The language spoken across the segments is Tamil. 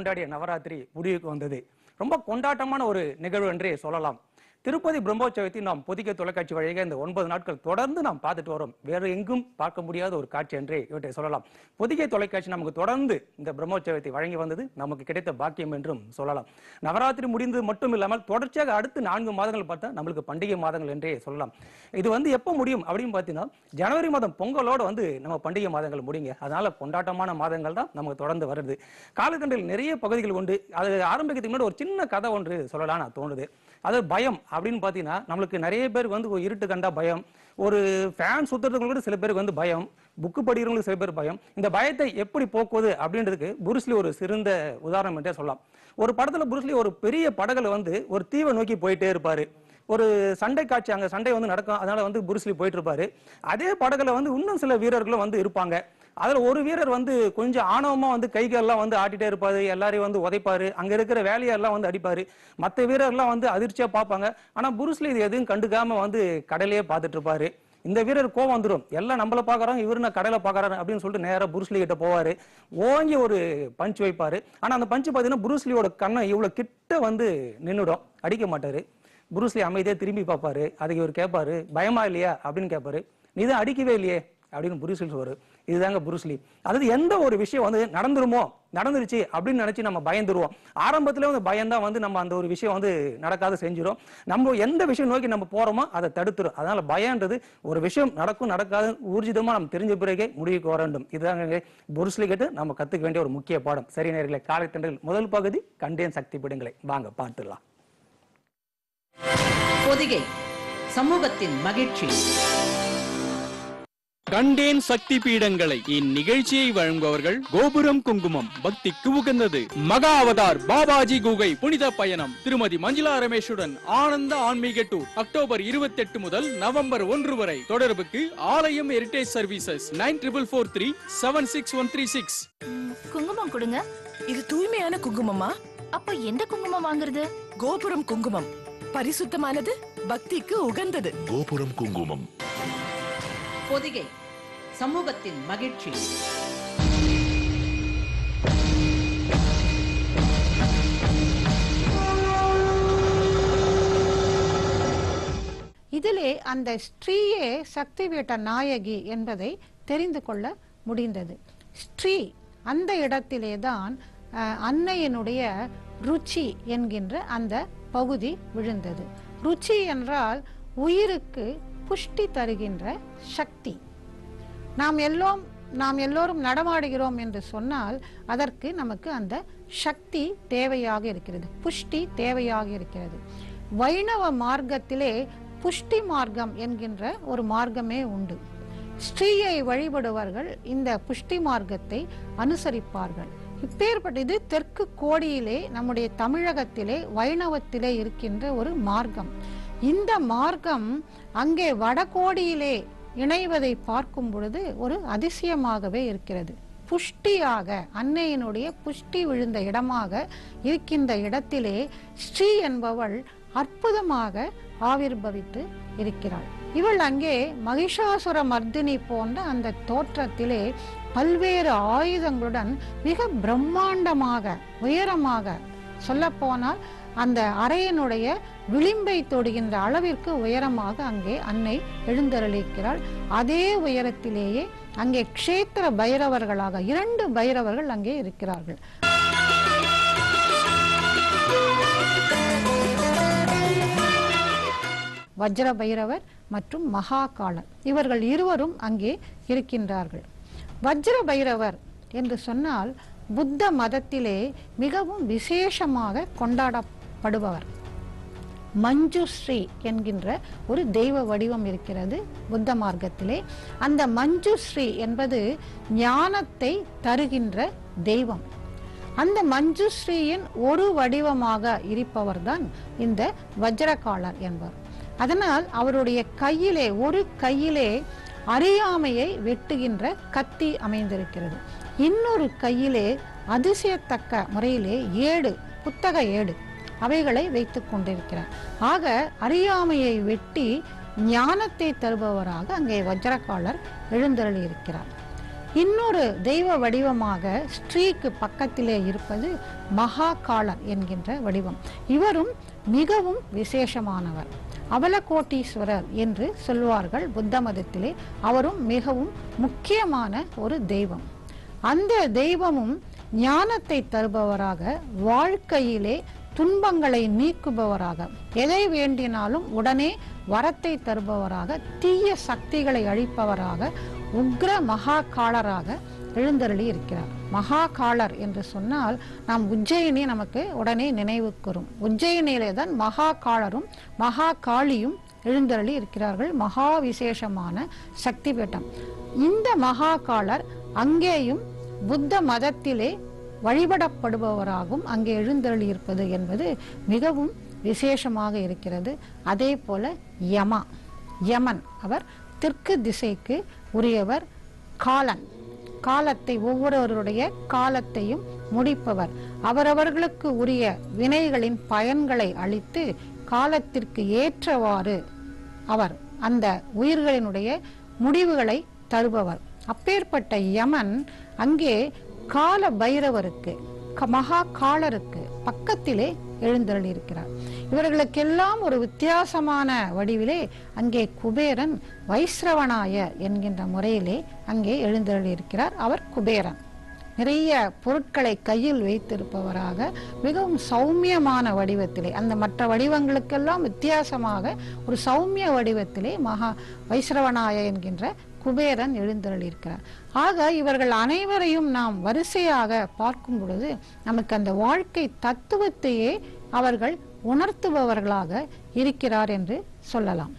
கொண்டாடிய நவராத்திரி முடிவுக்கு வந்தது. ரொம்ப கொண்டாட்டமான ஒரு நிகழ்வு என்றே சொல்லலாம். திருப்பதி பிரம்மோற்சவத்தை நாம் புதிய தொலைக்காட்சி வழியாக இந்த ஒன்பது நாட்கள் தொடர்ந்து நாம் பார்த்துட்டு வரோம். வேறு எங்கும் பார்க்க முடியாத ஒரு காட்சி என்றே இவற்றை சொல்லலாம். புதிய தொலைக்காட்சி நமக்கு தொடர்ந்து இந்த பிரம்மோற்சவத்தை வழங்கி வந்தது நமக்கு கிடைத்த பாக்கியம் என்றும் சொல்லலாம். நவராத்திரி முடிந்தது மட்டும் இல்லாமல் தொடர்ச்சியாக அடுத்து நான்கு மாதங்கள் பார்த்தா நம்மளுக்கு பண்டிகை மாதங்கள் என்றே சொல்லலாம். இது வந்து எப்போ முடியும் அப்படின்னு பார்த்தீங்கன்னா ஜனவரி மாதம் பொங்கலோடு வந்து நம்ம பண்டிகை மாதங்கள் முடிங்க அதனால கொண்டாட்டமான மாதங்கள் தான் நமக்கு தொடர்ந்து வருது. காலகண்டில் நிறைய பகுதிகள் உண்டு. அது ஆரம்பிக்கிறதுக்கு முன்னாடி ஒரு சின்ன கதை ஒன்று சொல்லலாம் நான் தோணுது. அதாவது பயம் அப்படின்னு பார்த்தீங்கன்னா நம்மளுக்கு நிறைய பேருக்கு வந்து ஒரு இருட்டு கண்டா பயம். ஒரு ஃபேன் சுத்துறதுக்கு கூட சில பேருக்கு வந்து பயம். புக்கு படிக்கிறவங்களுக்கு சில பேர் பயம். இந்த பயத்தை எப்படி போக்குவது அப்படின்றதுக்கு புருஸ்லி ஒரு சிறந்த உதாரணம் என்றே சொல்லலாம். ஒரு படத்துல புருஸ்லி ஒரு பெரிய படகுல வந்து ஒரு தீவை நோக்கி போயிட்டே இருப்பாரு. ஒரு சண்டை காட்சி அங்க சண்டை வந்து நடக்கும். அதனால வந்து புருஸ்லி போயிட்டு இருப்பாரு. அதே படகுல வந்து இன்னும் சில வீரர்களும் வந்து இருப்பாங்க. அதில் ஒரு வீரர் வந்து கொஞ்சம் ஆணவமாக வந்து கைகள்லாம் வந்து ஆட்டிட்டே இருப்பாரு எல்லாரையும் வந்து உதைப்பாரு அங்கே இருக்கிற வேலையெல்லாம் வந்து அடிப்பாரு. மற்ற வீரர்லாம் வந்து அதிர்ச்சியாக பார்ப்பாங்க. ஆனால் புருஸ்லி இது எதுவும் கண்டுக்காமல் வந்து கடலையே பார்த்துட்டு இருப்பாரு. இந்த வீரர் கோவம் வந்துடும் எல்லாம் நம்மள பார்க்குறாங்க இவர் நான் கடலை பார்க்குறாரு அப்படின்னு சொல்லிட்டு நேராக புருஸ்லி கிட்ட போவார். ஓங்கி ஒரு பஞ்ச் வைப்பார். ஆனால் அந்த பஞ்ச் பார்த்தீங்கன்னா புருஸ்லியோட கண்ணை இவ்வளோ கிட்ட வந்து நின்றுடும் அடிக்க மாட்டார். புருஸ்லி அமைதியாக திரும்பி பார்ப்பாரு. அதுக்கு இவர் கேட்பாரு பயமா இல்லையா அப்படின்னு கேட்பாரு நீ தான் அடிக்கவே இல்லையே அப்படின்னு புருஸ்லி சொல்வார். இதுதாங்க புருஸ்லி அதாவது எந்த ஒரு விஷயம் வந்து நடந்துருமோ நடந்துருச்சு அப்படின்னு நினைச்சு நம்ம பயந்துருவோம். ஆரம்பத்துல வந்து பயந்தான் வந்து நம்ம அந்த ஒரு விஷயம் வந்து நடக்காத செஞ்சிடும் நம்ம எந்த விஷயம் நோக்கி நம்ம போறோமோ அதை தடுத்துரும். அதனால பயன்றது ஒரு விஷயம் நடக்கும் நடக்காது ஊர்ஜிதமா நம்ம தெரிஞ்ச பிறகே முடிவுக்கு வர வேண்டும். இதுதாங்க புருஸ்லி கேட்டு நம்ம கத்துக்க வேண்டிய ஒரு முக்கிய பாடம். சரி நேர்களை காலை முதல் பகுதி கண்டேன் சக்தி பிடுங்களை. வாங்க பார்த்துடலாம். பொதிகை சமூகத்தின் மகிழ்ச்சி. கண்டேன் சக்தி பீடங்களை இந்நிகழ்ச்சியை வழங்குபவர்கள் கோபுரம் குங்குமம் பக்திக்கு உகந்தது. மகா அவதார் பாபாஜி குகை புனித பயணம். திருமதி மஞ்சுளா ரமேஷுடன் ஆனந்த ஆன்மீக டூர். அக்டோபர் 28 முதல் நவம்பர் ஒன்று வரை. தொடர்புக்கு Aalayam heritage services nine triple four three seven six one three six. குங்குமம் கொடுங்க. இது தூய்மையான குங்குமமா? அப்ப எந்த குங்குமம் வாங்குறது? கோபுரம் குங்குமம். பரிசுத்தமானது பக்திக்கு உகந்தது. கோபுரம் குங்குமம். பொதிகை சமூகத்தின் மகிழ்ச்சி. இதிலே அந்த ஸ்ரீயே சக்தி வீட்ட நாயகி என்பதை தெரிந்து கொள்ள முடிந்தது. ஸ்ரீ அந்த இடத்திலே தான் அன்னையினுடைய ருச்சி என்கின்ற அந்த பகுதி விழுந்தது. ருச்சி என்றால் உயிருக்கு புஷ்டி தருகின்ற சக்தி. நாம் எல்லோரும் நாம் எல்லோரும் நடமாடுகிறோம் என்று சொன்னால் அதற்கு நமக்கு அந்த சக்தி தேவையாக இருக்கிறது. புஷ்டி தேவையாக இருக்கிறது. வைணவ மார்க்கத்திலே புஷ்டி மார்க்கம் என்கின்ற ஒரு மார்க்கமே உண்டு. ஸ்ரீயை வழிபடுவர்கள் இந்த புஷ்டி மார்க்கத்தை அனுசரிப்பார்கள். இப்பேற்பட்ட இது தெற்கு கோடியிலே நம்முடைய தமிழகத்திலே வைணவத்திலே இருக்கின்ற ஒரு மார்க்கம். இந்த மார்க்கம் அங்கே வடகோடியிலே இணைவதை பார்க்கும் பொழுது ஒரு அதிசயமாகவே இருக்கிறது. புஷ்டியாக அன்னையினுடைய புஷ்டி விழுந்த இடமாக இருக்கின்ற இடத்திலே ஸ்ரீ என்பவள் அற்புதமாக ஆவிர்பவித்து இருக்கிறாள். இவள் அங்கே மகிஷாசுர மர்தினி போன்ற அந்த தோற்றத்திலே பல்வேறு ஆயுதங்களுடன் மிக பிரம்மாண்டமாக உயரமாக சொல்லப்போனால் அந்த அறையினுடைய விளிம்பை தொடுகின்ற அளவிற்கு உயரமாக அங்கே அன்னை எழுந்தருளிக்கிறாள் அதே உயரத்திலேயே அங்கே க்ஷேத்திர பைரவர்களாக இரண்டு பைரவர்கள் அங்கே இருக்கிறார்கள். வஜ்ர பைரவர் மற்றும் மகாகாலர் இவர்கள் இருவரும் அங்கே இருக்கின்றார்கள். வஜ்ர பைரவர் என்று சொன்னால் புத்த மதத்திலே மிகவும் விசேஷமாக கொண்டாட படுபவர். மஞ்சுஸ்ரீ என்கின்ற ஒரு தெய்வ வடிவம் இருக்கிறது புத்த மார்க்கத்திலே. அந்த மஞ்சுஸ்ரீ என்பது ஞானத்தை தருகின்ற தெய்வம். அந்த மஞ்சுஸ்ரீயின் ஒரு வடிவமாக இருப்பவர்தான் இந்த வஜ்ரகாலர் என்பவர் அதனால் அவருடைய கையிலே ஒரு கையிலே அறியாமையை வெட்டுகின்ற கத்தி அமைந்திருக்கிறது. இன்னொரு கையிலே அதிசயத்தக்க முறையிலே ஏடு புத்தக ஏடு அவைகளை வைத்து கொண்டிருக்கிறார். ஆக அறியாமையை வெட்டி ஞானத்தை தருபவராக அங்கே வஜ்ரகாலர் எழுந்தருளி இருக்கிறார். இன்னொரு தெய்வ வடிவமாக ஸ்ரீக்கு பக்கத்திலே இருப்பது மகாகாலர் என்கின்ற வடிவம். இவரும் மிகவும் விசேஷமானவர். அவலகோட்டீஸ்வரர் என்று சொல்வார்கள் புத்த மதத்திலே அவரும் மிகவும் முக்கியமான ஒரு தெய்வம். அந்த தெய்வமும் ஞானத்தை தருபவராக வாழ்க்கையிலே துன்பங்களை நீக்குபவராக. எதை வேண்டினாலும் உடனே வரத்தை தருபவராக தீய சக்திகளை அழிப்பவராக உக்ர மகாகாலராக எழுந்தருளி இருக்கிறார். மகாகாலர் என்று சொன்னால் நாம் உஜ்ஜயினி நமக்கு உடனே நினைவுக்கு வரும் உஜ்ஜயினியிலே தான் மகாகாலரும் மகாகாளியும் எழுந்தருளி இருக்கிறார்கள். மகா விசேஷமான சக்தி பீட்டம் இந்த மகாகாலர் அங்கேயும் புத்த மதத்திலே வழிபடப்படுபவராகவும் அங்கே எழுந்தருளியிருப்பது என்பது மிகவும் விசேஷமாக இருக்கிறது. அதே போல யமா யமன் அவர் தெற்கு திசைக்கு உரியவர் காலன். காலத்தை ஒவ்வொருவருடைய காலத்தையும் முடிப்பவர். அவரவர்களுக்கு உரிய வினைகளின் பயன்களை அளித்து காலத்திற்கு ஏற்றவாறு அவர் அந்த உயிர்களினுடைய முடிவுகளை தருபவர். அப்பேற்பட்ட யமன் அங்கே கால பைரவருக்கு க- மகா காலருக்கு பக்கத்திலே எழுந்தருளியிருக்கிறார். இவர்களுக்கெல்லாம் ஒரு வித்தியாசமான வடிவிலே அங்கே குபேரன் வைஸ்ரவனாய என்கின்ற முறையிலே அங்கே எழுந்தருளியிருக்கிறார். அவர் குபேரன். நிறைய பொருட்களை கையில் வைத்திருப்பவராக மிகவும் சௌமியமான வடிவத்திலே அந்த மற்ற வடிவங்களுக்கெல்லாம் வித்தியாசமாக ஒரு சௌமிய வடிவத்திலே மகா வைஸ்ரவனாய என்கின்ற குபேரன் எழுந்தருளியிருக்கிறார். ஆக இவர்கள் அனைவரையும் நாம் வரிசையாக பார்க்கும் பொழுது நமக்கு அந்த வாழ்க்கை தத்துவத்தையே அவர்கள் உணர்த்துபவர்களாக இருக்கிறார் என்று சொல்லலாம்.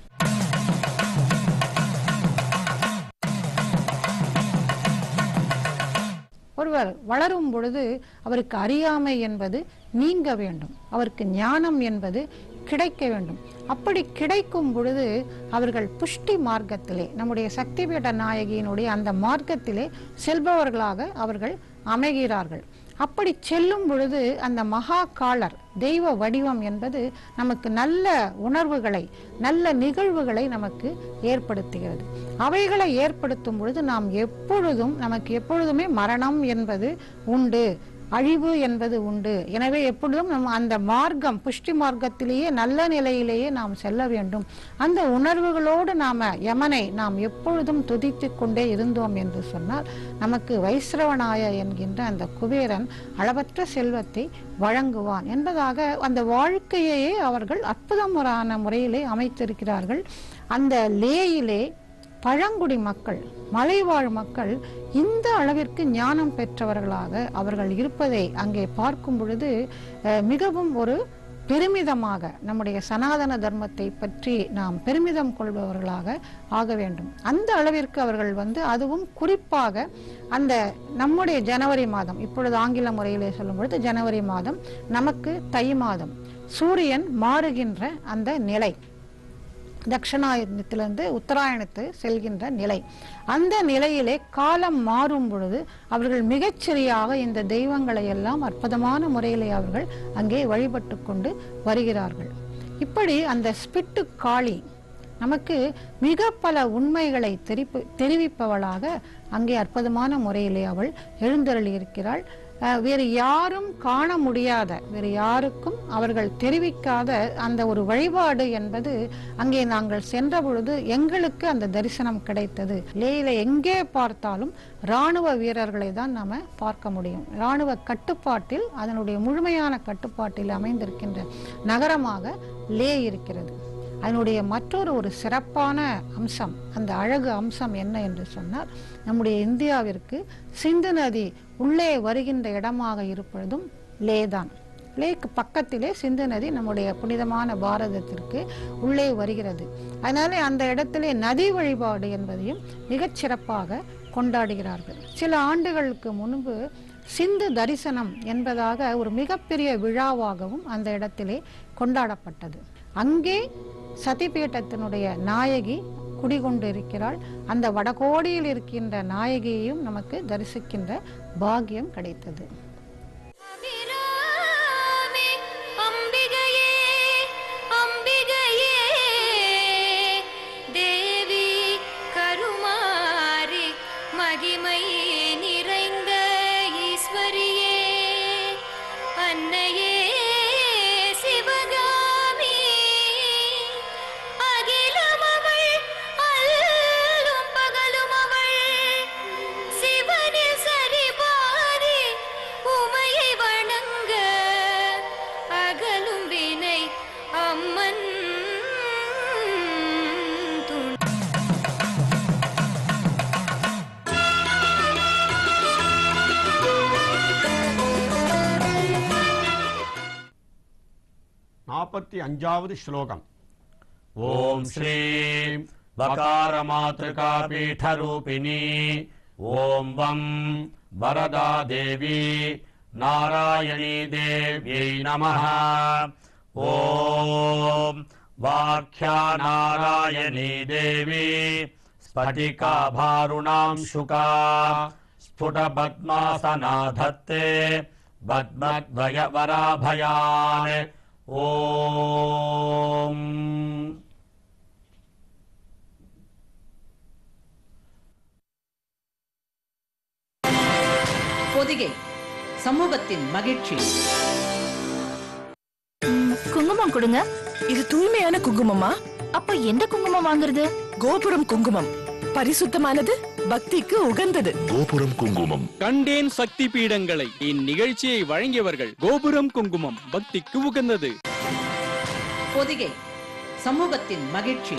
ஒருவர் வளரும் பொழுது அவருக்கு அறியாமை என்பது நீங்க வேண்டும். அவருக்கு ஞானம் என்பது கிடைக்க வேண்டும். அப்படி கிடைக்கும் பொழுது அவர்கள் புஷ்டி மார்க்கத்திலே நம்முடைய சக்திபீட நாயகியினுடைய அந்த மார்க்கத்திலே செல்பவர்களாக அவர்கள் அமைகிறார்கள். அப்படி செல்லும் பொழுது அந்த மகா காலர் தெய்வ வடிவம் என்பது நமக்கு நல்ல உணர்வுகளை நல்ல நிகழ்வுகளை நமக்கு ஏற்படுத்துகிறது. அவைகளை ஏற்படுத்தும் பொழுது நாம் எப்பொழுதும் நமக்கு எப்பொழுதுமே மரணம் என்பது உண்டு. அழிவு என்பது உண்டு. எனவே எப்பொழுதும் நம் அந்த மார்க்கம் புஷ்டி மார்க்கத்திலேயே நல்ல நிலையிலேயே நாம் செல்ல வேண்டும். அந்த உணர்வுகளோடு நாம் யமனை நாம் எப்பொழுதும் துதித்து கொண்டே இருந்தோம் என்று சொன்னால் நமக்கு வைஸ்ரவனாய என்கின்ற அந்த குபேரன் அளவற்ற செல்வத்தை வழங்குவான் என்பதாக அந்த வாழ்க்கையையே அவர்கள் அற்புதமான முறையிலே அமைத்திருக்கிறார்கள். அந்த லேயிலே பழங்குடி மக்கள் மலைவாழ் மக்கள் இந்த அளவிற்கு ஞானம் பெற்றவர்களாக அவர்கள் இருப்பதை அங்கே பார்க்கும் பொழுது மிகவும் ஒரு பெருமிதமாக நம்முடைய சனாதன தர்மத்தை பற்றி நாம் பெருமிதம் கொள்பவர்களாக ஆக வேண்டும். அந்த அளவிற்கு அவர்கள் வந்து அதுவும் குறிப்பாக அந்த நம்முடைய ஜனவரி மாதம் இப்பொழுது ஆங்கில முறையிலே சொல்லும் பொழுது ஜனவரி மாதம் நமக்கு தை மாதம் சூரியன் மாறுகின்ற அந்த நிலை. தட்சிணாயனத்திலிருந்து உத்தராயணத்து செல்கின்ற நிலை. அந்த நிலையிலே காலம் மாறும் பொழுது அவர்கள் மிகச்சரியாக இந்த தெய்வங்களை எல்லாம் அற்புதமான முறையிலே அவர்கள் அங்கே வழிபட்டு கொண்டு வருகிறார்கள். இப்படி அந்த ஸ்பிட்டு காளி நமக்கு மிக பல உண்மைகளை தெரிப்பு தெரிவிப்பவளாக அங்கே அற்புதமான முறையிலே அவள் எழுந்தருளி இருக்கிறாள் வேறு யாரும் காண முடியாத வேறு யாருக்கும் அவர்கள் தெரிவிக்காத அந்த ஒரு வழிபாடு என்பது அங்கே நாங்கள் சென்ற பொழுது எங்களுக்கு அந்த தரிசனம் கிடைத்தது. லேயில எங்கே பார்த்தாலும் ராணுவ வீரர்களை தான் நாம பார்க்க முடியும். ராணுவ கட்டுப்பாட்டில் அதனுடைய முழுமையான கட்டுப்பாட்டில் அமைந்திருக்கின்ற நகரமாக லே இருக்கிறது. அதனுடைய மற்றொரு ஒரு சிறப்பான அம்சம் அந்த அழகு அம்சம் என்ன என்று சொன்னால் நம்முடைய இந்தியாவிற்கு சிந்து நதி உள்ளே வருகின்ற இடமாக இருப்பதும் லேதான். லேக்கு பக்கத்திலே சிந்து நதி நம்முடைய புனிதமான பாரதத்திற்கு உள்ளே வருகிறது. அதனாலே அந்த இடத்திலே நதி வழிபாடு என்பதையும் மிகச் சிறப்பாக கொண்டாடுகிறார்கள். சில ஆண்டுகளுக்கு முன்பு சிந்து தரிசனம் என்பதாக ஒரு மிகப்பெரிய விழாவாகவும் அந்த இடத்திலே கொண்டாடப்பட்டது. அங்கே சதிபீட்டத்தினுடைய நாயகி குடிகொண்டு இருக்கிறாள் அந்த வடகோடியில் இருக்கின்ற நாயகியையும் நமக்கு தரிசிக்கின்ற பாக்கியம் கிடைத்தது. पंचावत् श्लोकम्। ॐ श्रीं रूपिणी ओं वम वरदा देवी नारायणी देव्य नम। ओ वाख्या नारायणी देवी स्फटिकाभारुणांशुका स्फुटपद्मासना धत्ते पद्मद्वयवराभयान् ॐ பொதிகை சமூகத்தின் மகிழ்ச்சி. குங்குமம் கொடுங்க. இது தூய்மையான குங்குமமா? அப்ப எந்த குங்குமம் வாங்குறது? கோபுரம் குங்குமம். பரிசுத்தமானது? பக்திக்கு உகந்தது. கோபுரம் குங்குமம். கண்டேன் சக்தி பீடங்களை இந்நிகழ்ச்சியை வழங்கியவர்கள் கோபுரம் குங்குமம் பக்திக்கு உகந்தது. பொதிகை சமூகத்தின் மகிழ்ச்சி.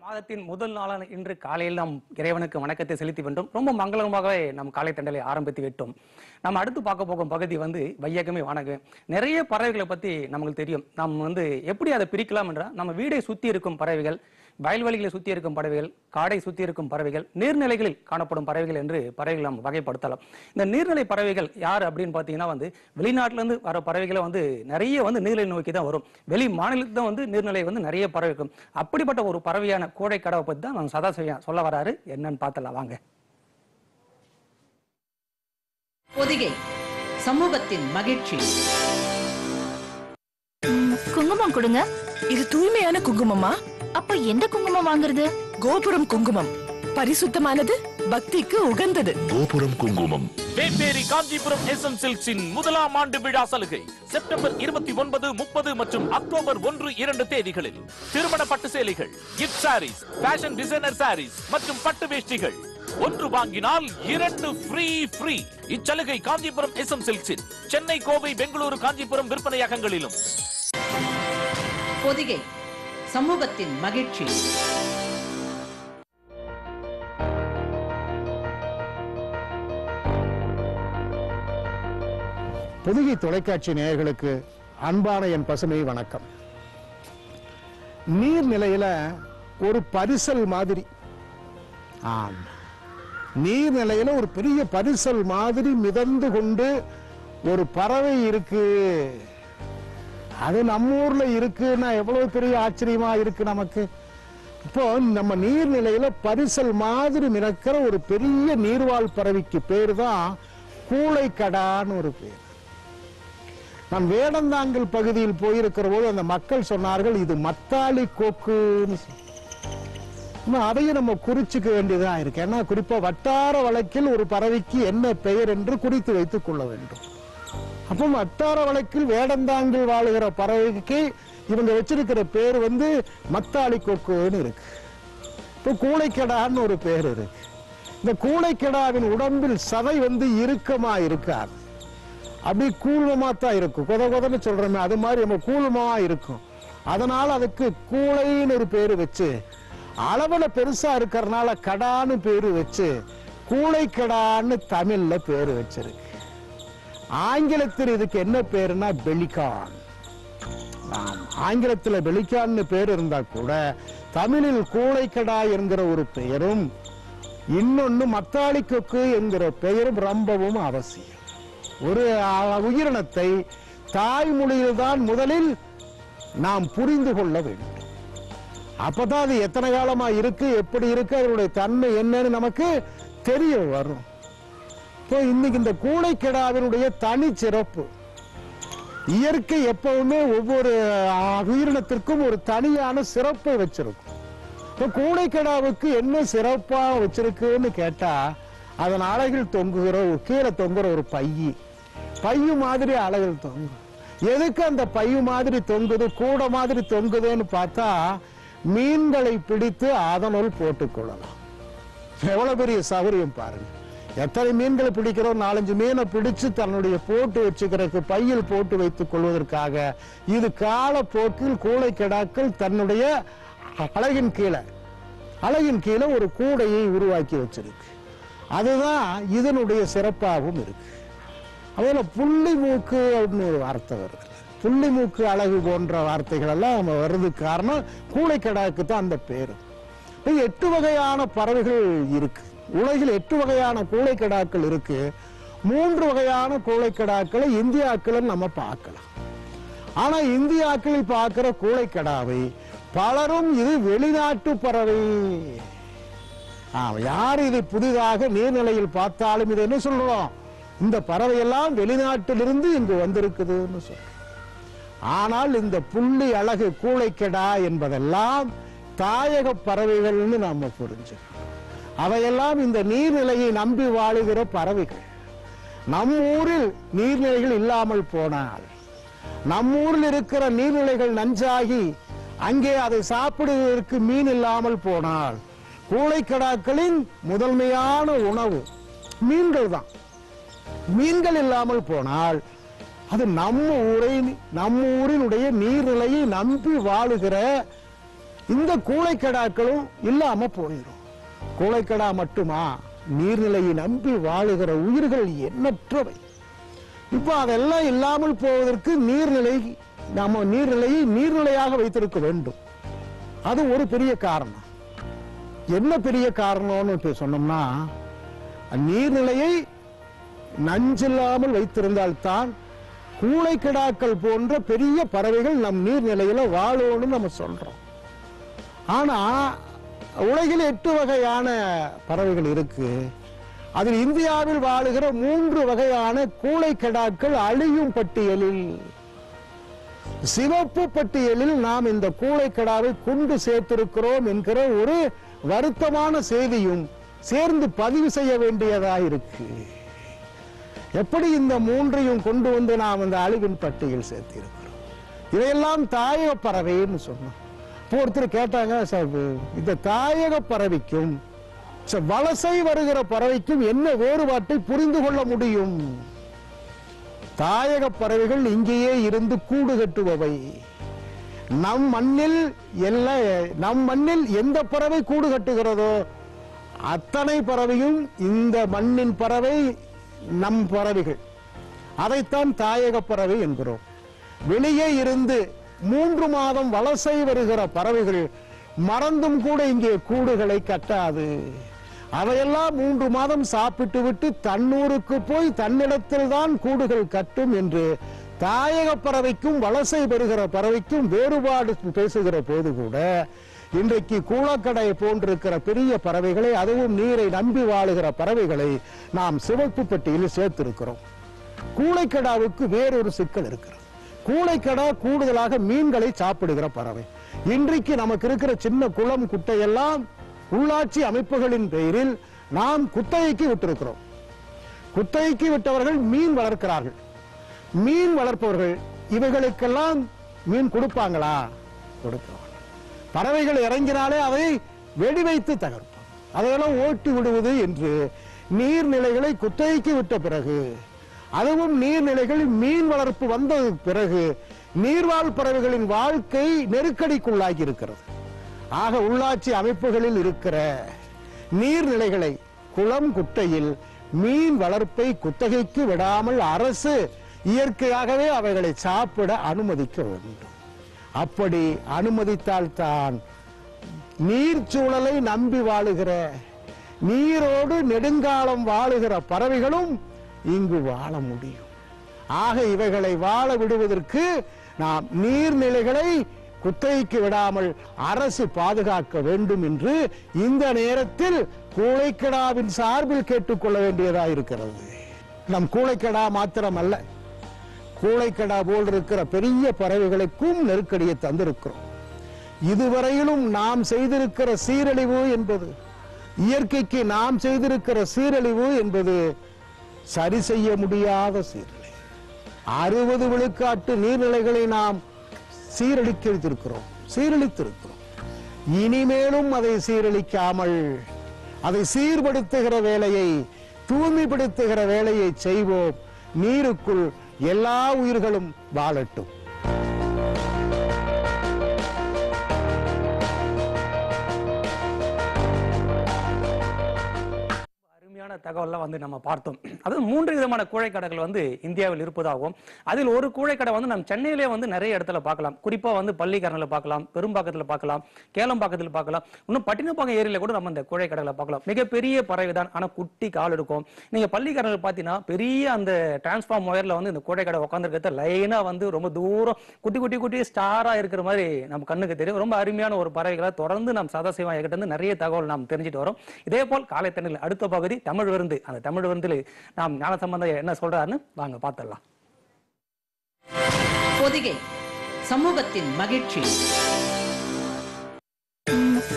மாதத்தின் முதல் நாளான இன்று காலையில் நாம் இறைவனுக்கு வணக்கத்தை செலுத்தி வென்றோம் ரொம்ப மங்களமாகவே நம் காலை தண்டலை ஆரம்பித்து விட்டோம். நம்ம அடுத்து பார்க்க போகும் பகுதி வந்து வையகமே வணக்கம் நிறைய பறவைகளை பத்தி நமக்கு தெரியும். நம்ம வந்து எப்படி அதை பிரிக்கலாம் என்றால் நம்ம வீடை சுத்தி இருக்கும் பறவைகள் வயல்வெளிகளை சுத்தி இருக்கும் பறவைகள் காடை சுத்தி இருக்கும் பறவைகள் நீர்நிலைகளில் காணப்படும் பறவைகள் என்று பறவைகள் நாம் வகைப்படுத்தலாம். இந்த நீர்நிலை பறவைகள் யார் அப்படின்னு பார்த்தீங்கன்னா வந்து வெளிநாட்டுல இருந்து வர பறவைகளை வந்து நிறைய வந்து நீர்நிலை நோக்கி தான் வரும். வெளி மாநிலத்துல தான் வந்து நீர்நிலை வந்து நிறைய பறவை இருக்கும். அப்படிப்பட்ட ஒரு பறவையான கோடை கடவை பத்தி தான் நம்ம சதாசிவம் சொல்ல வராரு. என்னன்னு பார்த்தலாம் வாங்க. பொதிகை சமூகத்தின் மகிழ்ச்சி. குங்குமம் கொடுங்க. இது தூய்மையான குங்குமமா? அப்ப எந்த குங்குமம் வாங்குறது? கோபுரம் குங்குமம். பரிசுத்தமானது பக்திக்கு உகந்தது. கோபுரம் குங்குமம். வேப்பேரி காஞ்சிபுரம் எஸ்எம் சில்க்ஸின் முதலாம் ஆண்டு விழா சலுகை. செப்டம்பர் இருபத்தி ஒன்பது முப்பது மற்றும் அக்டோபர் ஒன்று இரண்டு தேதிகளில். திருமண பட்டு சேலைகள் gift sarees fashion designer sarees மற்றும் பட்டு வேஷ்டிகள். ஒன்று வாங்கினால் இரண்டு ஃப்ரீ ஃப்ரீ இச்சலுகை காஞ்சிபுரம் எஸ்எம் சில்க்ஸின். சென்னை கோவை பெங்களூரு காஞ்சிபுரம் விற்பனையகங்களிலும். பொதிகை. சமூகத்தின் மகிழ்ச்சி. புதுகை தொலைக்காட்சி நேயர்களுக்கு அன்பான என் பசுமை வணக்கம். நீர்நிலையில ஒரு பரிசல் மாதிரி. ஆம். நீர்நிலையில ஒரு பெரிய பரிசல் மாதிரி மிதந்து கொண்டு ஒரு பறவை இருக்கு. அது நம்ம ஊர்ல இருக்குன்னா எவ்வளவு பெரிய ஆச்சரியமா இருக்கு நமக்கு. இப்போ நம்ம நீர்நிலையில பரிசல் மாதிரி மிதக்கிற ஒரு பெரிய நீர்வாழ் பறவைக்கு பேர் தான் கூளைக்கடான்னு ஒரு பேர். நான் வேடந்தாங்கல் பகுதியில் போயிருக்கிற போது அந்த மக்கள் சொன்னார்கள் இது மத்தாளி கோக்குன்னு இன்னும் அதையும் நம்ம குறிச்சுக்க வேண்டியதா இருக்கு. ஏன்னா குறிப்பா வட்டார வழக்கில் ஒரு பறவைக்கு என்ன பெயர் என்று குறித்து வைத்துக் கொள்ள வேண்டும். அப்போ வட்டார வழக்கில் வேடந்தாங்கில் வாழுகிற பறவைக்கு இவங்க வச்சிருக்கிற பேர் வந்து மத்தாளி கொக்குன்னு இருக்கு. இப்போ கூளைக்கடான்னு ஒரு பேர் இருக்கு. இந்த கூளைக்கடாவின் உடம்பில் சதை வந்து இறுக்கமா இருக்காது. அப்படி கூழ்மமா தான் இருக்கும். கொத கொதன்னு சொல்றோமே அது மாதிரி நம்ம கூழ்மமா இருக்கும். அதனால அதுக்கு கூளைன்னு ஒரு பேர் வச்சு அளவுல பெருசா இருக்கிறதுனால கடான்னு பேரு வச்சு கூளைக்கடான்னு தமிழ்ல பேரு வச்சிருக்கு. ஆங்கிலத்தில் இதுக்கு என்ன பேருனா பெலிகான். ஆங்கிலத்தில் ஆங்கிலத்துல பெலிகான்னு பேர் இருந்தா கூட தமிழில் கூளைக்கடா என்கிற ஒரு பெயரும் இன்னொன்னு மத்தாளி கொக்கு என்கிற பெயரும் ரொம்பவும் அவசியம். ஒரு உயிரினத்தை தாய்மொழியில் தான் முதலில் நாம் புரிந்து கொள்ள வேண்டும். அப்பதான் அது எத்தனை காலமா இருக்கு எப்படி இருக்கு அதனுடைய தன்மை என்னன்னு நமக்கு தெரிய வரும். இன்னைக்கு இந்த கூளைக்கிடாவினுடைய தனி சிறப்பு. இயற்கை எப்பவுமே ஒவ்வொரு உயிரினத்திற்கும் ஒரு தனியான சிறப்பை வச்சிருக்கும். இப்போ கூளைக்கிடாவுக்கு என்ன சிறப்பா வச்சிருக்குன்னு கேட்டா அதன் அழகில் தொங்குகிற கீழே தொங்குற ஒரு பையி. பையு மாதிரி அழகில் தொங்கும். எதுக்கு அந்த பையு மாதிரி தொங்குது கூட மாதிரி தொங்குதுன்னு பார்த்தா மீன்களை பிடித்து அதனுள் போட்டுக்கொள்ளலாம் எவ்வளவு பெரிய சௌரியம் பாருங்க. எத்தனை மீன்களை பிடிக்கிறோம்? நாலஞ்சு மீனை பிடிச்சு தன்னுடைய போட்டு வச்சுக்கிறதுக்கு பையில் போட்டு வைத்துக் கொள்வதற்காக. இது காலப்போக்கில் கூளை கிடாக்கள் தன்னுடைய அழகின் கீழே அழகின் கீழே ஒரு கூடையை உருவாக்கி வச்சிருக்கு. அதுதான் இதனுடைய சிறப்பாகவும் இருக்கு. அதில் புள்ளி மூக்கு அப்படின்னு ஒரு வார்த்தை வருது. புள்ளி மூக்கு அழகு போன்ற வார்த்தைகள் எல்லாம் நம்ம வர்றதுக்கு காரணம் கூளைக்கடாக்கு தான் அந்த பேர். எட்டு வகையான பறவைகள் இருக்குது உலகில் எட்டு வகையான கூளைக்கடாக்கள் இருக்கு. மூன்று வகையான கூளைக்கடாக்களை இந்தியாக்களில் நம்ம பார்க்கலாம். ஆனா இந்தியாக்களில் பார்க்கிற கூளைக்கடாவை பலரும் இது வெளிநாட்டு பறவை. யார் இதை புதிதாக நீர்நிலையில் பார்த்தாலும் இதை என்ன சொல்றோம்? இந்த பறவை எல்லாம் வெளிநாட்டிலிருந்து இங்கு வந்திருக்குதுன்னு சொல்றோம். ஆனால் இந்த புள்ளி அழகு கூளைக்கடா என்பதெல்லாம் தாயக பறவைகள்னு நாம புரிஞ்சுக்கணும். அவையெல்லாம் இந்த நீர்நிலையை நம்பி வாழுகிற பறவைகள். நம் ஊரில் நீர்நிலைகள் இல்லாமல் போனால் நம் ஊரில் இருக்கிற நீர்நிலைகள் நஞ்சாகி அங்கே அதை சாப்பிடுவதற்கு மீன் இல்லாமல் போனால் கூளைக்கடாக்களின் முதன்மையான உணவு மீன்கள் தான். மீன்கள் இல்லாமல் போனால் அது நம்ம ஊரை நம்ம ஊரினுடைய நீர்நிலையை நம்பி வாழுகிற இந்த கூளைக்கடாக்களும் இல்லாம போயிடும் கூளைக்கடா மட்டுமா? நீர்நிலையை நம்பி வாழுகிற உயிர்கள் எண்ணற்றவை. இப்போ அதெல்லாம் இல்லாமல் போவதற்கு நீர்நிலை நம்ம நீர்நிலையை நீர்நிலையாக வைத்திருக்க வேண்டும். அது ஒரு பெரிய காரணம். என்ன பெரிய காரணம்னு இப்ப சொன்னோம்னா நீர்நிலையை நஞ்சில்லாமல் வைத்திருந்தால்தான் கூளைக்கிடாக்கள் போன்ற பெரிய பறவைகள் நம் நீர்நிலையில வாழும்னு நம்ம சொல்றோம். ஆனா உலகில் எட்டு வகையான பறவைகள் இருக்கு. அதில் இந்தியாவில் வாழுகிற மூன்று வகையான கூளைக்கடாக்கள் அழியும் பட்டியலில். சிவப்பு பட்டியலில் நாம் இந்த கூளைக்கடாவை கொண்டு சேர்த்திருக்கிறோம் என்கிற ஒரு வருத்தமான செய்தியும் சேர்ந்து பதிவு செய்ய வேண்டியதாக இருக்கு. எப்படி இந்த மூன்றையும் கொண்டு வந்து நாம் இந்த அழிவின் பட்டியல் சேர்த்திருக்கிறோம்? இதையெல்லாம் தாயக பறவைன்னு சொன்னோம். அப்போ ஒருத்தர் கேட்டாங்க "சார், இந்த தாயக பறவைக்கும் வலசை வருகிற பறவைக்கும் என்ன வேறுபாட்டை புரிந்து கொள்ள முடியும்? தாயக பறவைகள் இங்கேயே இருந்து கூடு கட்டுபவை. நம் மண்ணில் எல்லா நம் மண்ணில் எந்த பறவை கூடு கட்டுகிறதோ அத்தனை பறவையும் இந்த மண்ணின் பறவை நம் பறவைகள். அதைத்தான் தாயக பறவை என்கிறோம். வெளியே இருந்து மூன்று மாதம் வலசை வருகிற பறவைகள் மறந்தும் கூட இங்கே கூடுகளை கட்டாது. அவையெல்லாம் மூன்று மாதம் சாப்பிட்டு விட்டு தன்னூருக்கு போய் தன்னிடத்தில் தான் கூடுகள் கட்டும் என்று தாயக பறவைக்கும் வலசை பெறுகிற பறவைக்கும் வேறுபாடு பேசுகிற போது கூட இன்றைக்கு கூழக்கடை போன்றிருக்கிற பெரிய பறவைகளை அதுவும் நீரை நம்பி வாழுகிற பறவைகளை நாம் சிவப்பு பட்டியலில் சேர்த்திருக்கிறோம். கூளைக்கடாவுக்கு வேறொரு சிக்கல் இருக்கிறது. கூளைக்கடா கூடுதலாக மீன்களை சாப்பிடுகிற பறவை. இன்றைக்கு நமக்கு இருக்கிற சின்ன குளம் குட்டையெல்லாம் உள்ளாட்சி அமைப்புகளின் பெயரில் நாம் குத்தகைக்கு விட்டிருக்கிறோம். குத்தகைக்கு விட்டவர்கள் மீன் வளர்க்கிறார்கள். மீன் வளர்ப்பவர்கள் இவைகளுக்கெல்லாம் மீன் கொடுப்பாங்களா? கொடுப்பாங்க. பறவைகள் இறங்கினாலே அதை வெடி வைத்து தகர்ப்பான் அதையெல்லாம் ஓட்டி விடுவது என்று நீர்நிலைகளை குத்தகைக்கு விட்ட பிறகு அதுவும் நீர்நிலைகளில் மீன் வளர்ப்பு வந்த பிறகு நீர்வாழ் பறவைகளின் வாழ்க்கை நெருக்கடிக்குள்ளாகி இருக்கிறது ஆக உள்ளாட்சி அமைப்புகளில் இருக்கிற நீர்நிலைகளை குளம் குட்டையில் மீன் வளர்ப்பை குத்தகைக்கு விடாமல் அரசு இயற்கையாகவே அவைகளை சாப்பிட அனுமதிக்க வேண்டும். அப்படி அனுமதித்தால்தான் நீர்ச்சூழலை நம்பி வாழுகிற நீரோடு நெடுங்காலம் வாழுகிற பறவைகளும் இங்கு வாழ முடியும். ஆக இவைகளை வாழ விடுவதற்கு நாம் நீர்நிலைகளை குத்தகைக்கு விடாமல் அரசு பாதுகாக்க வேண்டும் என்று இந்த நேரத்தில் கூளைக்கடாவின் சார்பில் கேட்டுக்கொள்ள வேண்டியதா இருக்கிறது. நம் கூளைக்கடா மாத்திரம் அல்ல கூளைக்கடா போல் இருக்கிற பெரிய பறவைகளுக்கும் நெருக்கடியை தந்திருக்கிறோம். இதுவரையிலும் நாம் செய்திருக்கிற சீரழிவு என்பது இயற்கைக்கு நாம் செய்திருக்கிற சீரழிவு என்பது சரி செய்ய முடியாத சீர்நிலை. அறுபது விழுக்காட்டு நீர்நிலைகளை நாம் சீரழித்திருக்கிறோம் சீரழித்திருக்கிறோம். இனிமேலும் அதை சீரழிக்காமல் அதை சீர்படுத்துகிற வேலையை தூய்மைப்படுத்துகிற வேலையை செய்வோம். நீருக்குள் எல்லா உயிர்களும் வாழட்டும். அருமையான தகவல்லாம் வந்து நம்ம பார்த்தோம். அது மூன்று விதமான கூழைக்கடைகள் வந்து இந்தியாவில் இருப்பதாகவும் அதில் ஒரு கூழைக்கடை வந்து நம்ம சென்னையிலே வந்து நிறைய இடத்துல பார்க்கலாம். குறிப்பாக வந்து பள்ளிக்காரனில் பார்க்கலாம் பெரும்பாக்கத்தில் பார்க்கலாம் கேளம்பாக்கத்தில் பார்க்கலாம். இன்னும் பட்டினப்பாக்கம் ஏரியில கூட நம்ம இந்த கூழைக்கடைகளை பார்க்கலாம். மிகப்பெரிய பறவை தான் ஆனால் குட்டி கால் இருக்கும். நீங்கள் பள்ளிக்காரர்கள் பார்த்தீங்கன்னா பெரிய அந்த டிரான்ஸ்ஃபார்ம் ஒயரில் வந்து இந்த கூழைக்கடை உட்காந்துருக்கிறத லைனாக வந்து ரொம்ப தூரம் குட்டி குட்டி குட்டி ஸ்டாராக இருக்கிற மாதிரி நம்ம கண்ணுக்கு தெரியும். ரொம்ப அருமையான ஒரு பறவைகளை தொடர்ந்து நாம் சதாசிவம் கிட்ட நிறைய தகவல் நாம் தெரிஞ்சுட்டு வரோம். இதே போல் காலை தண்ணில் அடுத்த பகுதி தமிழ் விருந்து. அந்த தமிழ் விருந்தில் நாம் ஞான சம்பந்தம் என்ன சொல்றாருன்னு வாங்க பார்த்துடலாம். பொதிகை சமூகத்தின் மகிழ்ச்சி.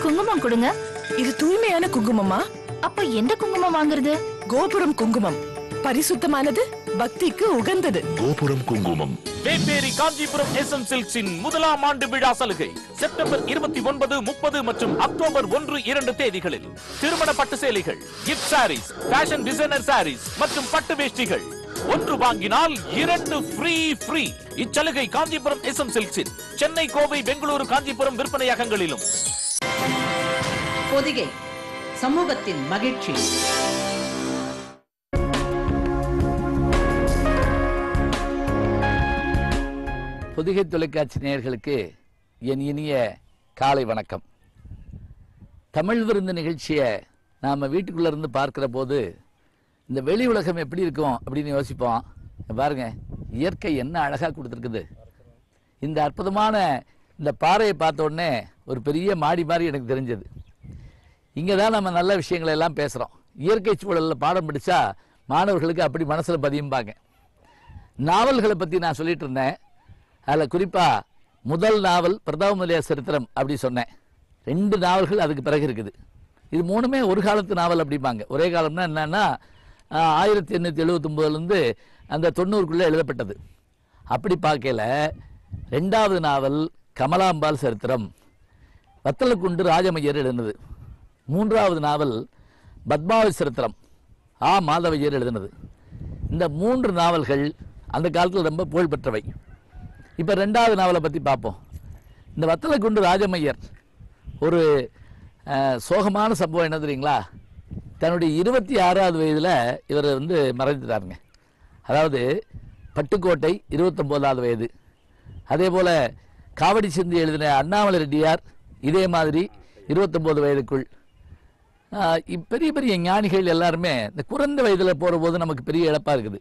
குங்குமம் கொடுங்க. இது தூய்மையான குங்குமமா? அப்ப எந்த குங்குமம் வாங்குறது? கோபுரம் குங்குமம். பரிசுத்தமானது பக்திக்கு உகந்தது. கோபுரம் குங்குமம். வேப்பேரி காஞ்சிபுரம் எஸ்எம் சில்க்ஸின் முதலாம் ஆண்டு விழா சலுகை செப்டம்பர் இருபத்தி ஒன்பது முப்பது மற்றும் அக்டோபர் ஒன்று இரண்டு தேதிகளில். திருமண பட்டு சேலைகள் gift sarees fashion designer sarees மற்றும் பட்டு வேஷ்டிகள். ஒன்று வாங்கினால் இரண்டு ஃப்ரீ ஃப்ரீ இச்சலுகை காஞ்சிபுரம் எஸ்எம் சில்க்ஸின் சென்னை கோவை பெங்களூரு காஞ்சிபுரம் விற்பனையகங்களிலும். பொதிகை சமூகத்தின் மகிழ்ச்சி. பொதிகை தொலைக்காட்சி நேயர்களுக்கு என் இனிய காலை வணக்கம். தமிழ் விருந்து நிகழ்ச்சியை நாம் வீட்டுக்குள்ள இருந்து பார்க்குற போது இந்த வெளி உலகம் எப்படி இருக்கும் அப்படின்னு யோசிப்போம். பாருங்க இயற்கை என்ன அழகாக கொடுத்துருக்குது. இந்த அற்புதமான இந்த பாறையை பார்த்த உடனே ஒரு பெரிய மாடி மாதிரி எனக்கு தெரிஞ்சது. இங்கே தான் நம்ம நல்ல விஷயங்களை எல்லாம் பேசுகிறோம் இயற்கை சூழலில் பாடம் படித்தா மாணவர்களுக்கு அப்படி மனசில் பதியும்பாங்க. நாவல்களை பற்றி நான் சொல்லிட்டு இருந்தேன். அதில் குறிப்பாக முதல் நாவல் பிரதாபமலியா சரித்திரம் அப்படி சொன்னேன். ரெண்டு நாவல்கள் அதுக்கு பிறகு இருக்குது. இது மூணுமே ஒரு காலத்து நாவல் அப்படிம்பாங்க. ஒரே காலம்னா என்னென்னா ஆயிரத்தி எண்ணூற்றி எழுபத்தொம்போதுலேருந்து அந்த தொண்ணூறுக்குள்ளே எழுதப்பட்டது. அப்படி பார்க்கல ரெண்டாவது நாவல் கமலாம்பாள் சரித்திரம். வத்தலக்குண்டு ராஜமையர் எழுதினது. மூன்றாவது நாவல் பத்மாவதி சரித்திரம். ஆ மாதவையர் எழுதினது. இந்த மூன்று நாவல்கள் அந்த காலத்தில் ரொம்ப புகழ்பெற்றவை. இப்போ ரெண்டாவது நாவலை பற்றி பார்ப்போம். இந்த வத்தலை குண்டு ராஜமையர் ஒரு சோகமான சம்பவம் என்ன தெரியுங்களா? தன்னுடைய இருபத்தி ஆறாவது வயதில் இவர் வந்து மறைஞ்சிட்டாருங்க அதாவது பட்டுக்கோட்டை இருபத்தொம்போதாவது வயது. அதே போல் காவடி சிந்தி எழுதின அண்ணாமலை ரெட்டியார் இதே மாதிரி இருபத்தொம்போது வயதுக்குள். ஆஹ் பெரிய பெரிய ஞானிகள் எல்லாருமே இந்த குறைந்த வயதில் போகிற போது நமக்கு பெரிய இழப்பாக இருக்குது.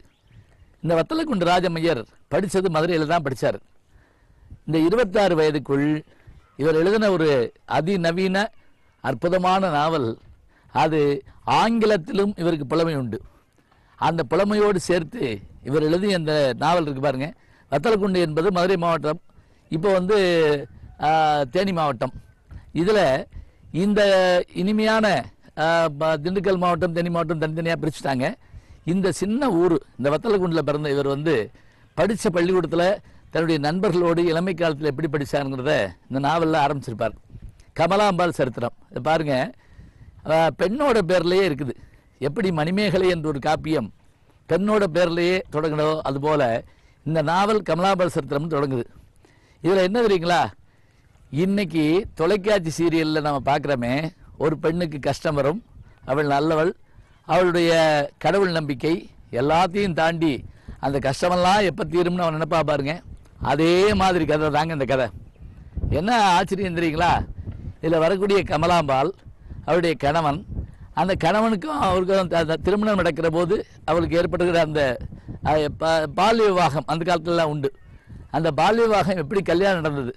இந்த வத்தலக்குண்டு ராஜமையர் படித்தது மதுரையில் தான் படித்தார் இந்த இருபத்தாறு வயதுக்குள் இவர் எழுதின ஒரு அதிநவீன அற்புதமான நாவல். அது ஆங்கிலத்திலும் இவருக்கு புலமை உண்டு. அந்த புலமையோடு சேர்த்து இவர் எழுதிய அந்த நாவல் இருக்கு பாருங்க. வத்தலக்குண்டு என்பது மதுரை மாவட்டம் இப்போ வந்து தேனி மாவட்டம். இதில் இந்த இனிமையான திண்டுக்கல் மாவட்டம் தேனி மாவட்டம் தனித்தனியாக பிரிச்சுட்டாங்க. இந்த சின்ன ஊர் இந்த வத்தலகுண்டில் பிறந்த இவர் வந்து படித்த பள்ளிக்கூடத்தில் தன்னுடைய நண்பர்களோடு இளமை காலத்தில் எப்படி படிச்சாருங்கிறத இந்த நாவலில் ஆரம்பிச்சிருப்பார். கமலாம்பாள் சரித்திரம். இதை பாருங்கள் பெண்ணோட பேர்லேயே இருக்குது. எப்படி மணிமேகலை என்ற ஒரு காப்பியம் பெண்ணோட பேர்லேயே தொடங்கினதோ அதுபோல் இந்த நாவல் கமலாம்பாள் சரித்திரம்னு தொடங்குது. இதில் என்ன தெரியுங்களா? இன்னைக்கு தொலைக்காட்சி சீரியலில் நம்ம பார்க்குறோமே ஒரு பெண்ணுக்கு கஷ்டம் வரும் அவள் நல்லவள் அவளுடைய கடவுள் நம்பிக்கை எல்லாத்தையும் தாண்டி அந்த கஷ்டமெல்லாம் எப்போ தீரும்னு அவன் நினைப்பா பாருங்க. அதே மாதிரி கதை தாங்க இந்த கதை. என்ன ஆச்சரியம் தெரியுங்களா? இதில் வரக்கூடிய கமலாம்பாள் அவருடைய கணவன் அந்த கணவனுக்கும் அவருக்கும் திருமணம் நடக்கிற போது அவளுக்கு ஏற்படுகிற அந்த ப- பால்ய விவாகம் அந்த காலத்துலலாம் உண்டு. அந்த பால்ய விவாகம் எப்படி கல்யாணம் நடந்தது?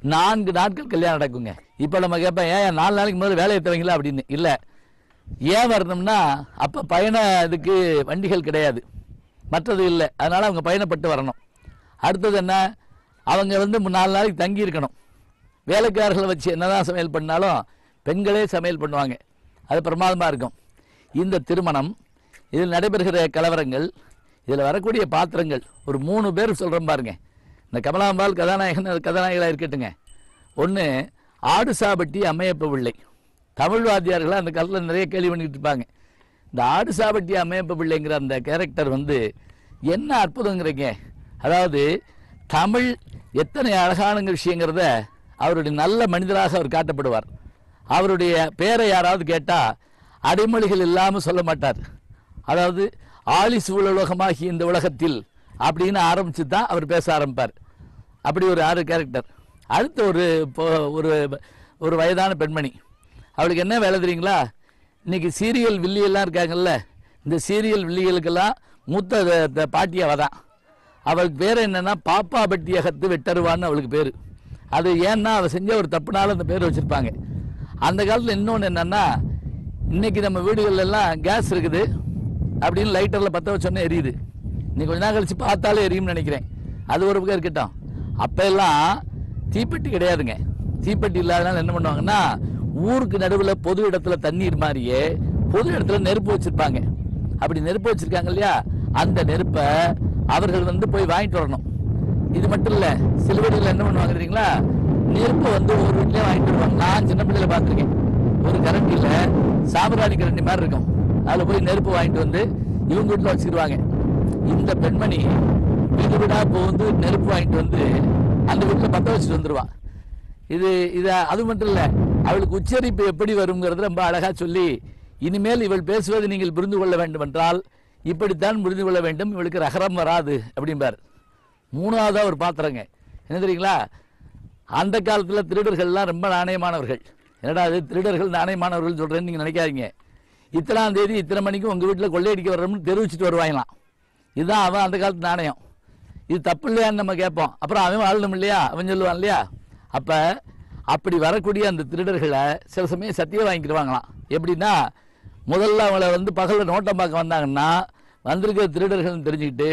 நான்கு நாட்கள் கல்யாணம் நடக்குங்க. இப்போ நம்ம கேட்பேன் ஏன் நாலு நாளைக்கு முதல்ல வேலையை தவங்களா அப்படின்னு. இல்லை. ஏன் வரணும்னா அப்போ பயண இதுக்கு வண்டிகள் கிடையாது. மற்றது இல்லை. அதனால் அவங்க பயணப்பட்டு வரணும். அடுத்தது என்ன? அவங்க வந்து நாலு நாளைக்கு தங்கி இருக்கணும். வேலைக்காரர்களை வச்சு என்னதான் சமையல் பண்ணாலும் பெண்களே சமையல் பண்ணுவாங்க. அது பிரமாதமாக இருக்கும். இந்த திருமணம் இதில் நடைபெறுகிற கலவரங்கள் இதில் வரக்கூடிய பாத்திரங்கள் ஒரு மூணு பேர் சொல்கிறோம் பாருங்க. இந்த கமலாம்பால் கதாநாயகன் கதாநாயகளாக இருக்கட்டுங்க ஒன்று ஆடு சாபட்டி அம்மையப்ப பிள்ளை. தமிழ் வாத்தியார்கள் அந்த காலத்தில் நிறைய கேள்வி பண்ணிட்டு இருப்பாங்க. இந்த ஆடு சாபட்டி அம்மையப்ப பிள்ளைங்கிற அந்த கேரக்டர் வந்து என்ன அற்புதங்கிறீங்க? அதாவது தமிழ் எத்தனை அழகானுங்க விஷயங்கிறத அவருடைய நல்ல மனிதராக அவர் காட்டப்படுவார். அவருடைய பேரை யாராவது கேட்டால் அடைமொழிகள் இல்லாமல் சொல்ல மாட்டார். அதாவது ஆலிஸ் உலகமாகி இந்த உலகத்தில் அப்படின்னு ஆரம்பித்து தான் அவர் பேச ஆரம்பிப்பார். அப்படி ஒரு ஆறு கேரக்டர் அடுத்த ஒரு ஒரு ஒரு வயதான பெண்மணி. அவளுக்கு என்ன வேலை தெரியுங்களா? இன்னைக்கு சீரியல் வில்லியெல்லாம் இருக்காங்கல்ல இந்த சீரியல் வில்லிகளுக்கெல்லாம் மூத்த த- பாட்டி அவ தான். அவளுக்கு பேர் என்னென்னா பாப்பா பட்டியகத்து வெட்டருவான்னு அவளுக்கு பேர். அது ஏன்னா அவள் செஞ்ச ஒரு தப்புனால அந்த பேர் வச்சுருப்பாங்க. அந்த காலத்தில் இன்னொன்று என்னன்னா இன்னைக்கு நம்ம வீடுகளெல்லாம் கேஸ் இருக்குது. அப்படின்னு லைட்டரில் பற்ற வச்சோன்னே எரியுது. இன்னைக்கு கொஞ்ச நாள் கழிச்சு பார்த்தாலே எரியும்னு நினைக்கிறேன். அது ஒரு பக்கம் இருக்கட்டும். அப்போ எல்லாம் தீப்பெட்டி கிடையாதுங்க. தீப்பெட்டி இல்லாதனால என்ன பண்ணுவாங்கன்னா ஊருக்கு நடுவில் பொது இடத்துல தண்ணீர் மாதிரியே பொது இடத்துல நெருப்பு வச்சிருப்பாங்க. அப்படி நெருப்பு வச்சிருக்காங்க இல்லையா? அந்த நெருப்பை அவர்கள் வந்து போய் வாங்கிட்டு வரணும். இது மட்டும் இல்லை சிலுவடியில் என்ன பண்ணுவாங்க தெரியுங்களா? நெருப்பை வந்து ஒரு வீட்லேயே வாங்கிட்டு வருவாங்க. நான் சின்ன பிள்ளையில பார்த்துருக்கேன். ஒரு கரண்டியில் சாம்பிராணி கரண்டி மாதிரி இருக்கும். அதில் போய் நெருப்பு வாங்கிட்டு வந்து இவங்க வீட்டில் வச்சுக்கிடுவாங்க. இந்த பெண்மணி வீடு வீடாக போந்து நெருப்பு வாங்கிட்டு வந்து அந்த வீட்டில் பற்ற வச்சுட்டு வந்துடுவான் இது இது அது மட்டும் இல்லை அவளுக்கு உச்சரிப்பு எப்படி வருங்கிறது ரொம்ப அழகா சொல்லி இனிமேல் இவள் பேசுவதை நீங்கள் புரிந்து கொள்ள வேண்டும் என்றால் இப்படித்தான் புரிந்து கொள்ள வேண்டும் இவளுக்கு ரகரம் வராது அப்படிம்பார். மூணாவதாக ஒரு பாத்திரங்க. என்ன தெரியுங்களா? அந்த காலத்தில் திருடர்கள்லாம் ரொம்ப நாணயமானவர்கள். என்னடா அது திருடர்கள் நாணயமானவர்கள் சொல்கிறேன்னு நீங்கள் நினைக்காதீங்க. இத்தனாம் தேதி இத்தனை மணிக்கு உங்கள் வீட்டில் கொள்ளையடிக்க வர்றோம்னு தெரிவிச்சுட்டு வருவாங்களாம். இதுதான் அவன் அந்த காலத்து நாணயம். இது தப்பு இல்லையான்னு நம்ம கேட்போம். அப்புறம் அவன் வாழணும் இல்லையா? அவன் சொல்லுவான் இல்லையா? அப்போ அப்படி வரக்கூடிய அந்த திருடர்களை சில சமயம் சத்தியம் வாங்கிக்கிடுவாங்களாம். எப்படின்னா முதல்ல அவங்கள வந்து பகலில் நோட்டம் பார்க்க வந்தாங்கன்னா வந்திருக்கிற திருடர்கள்னு தெரிஞ்சுக்கிட்டு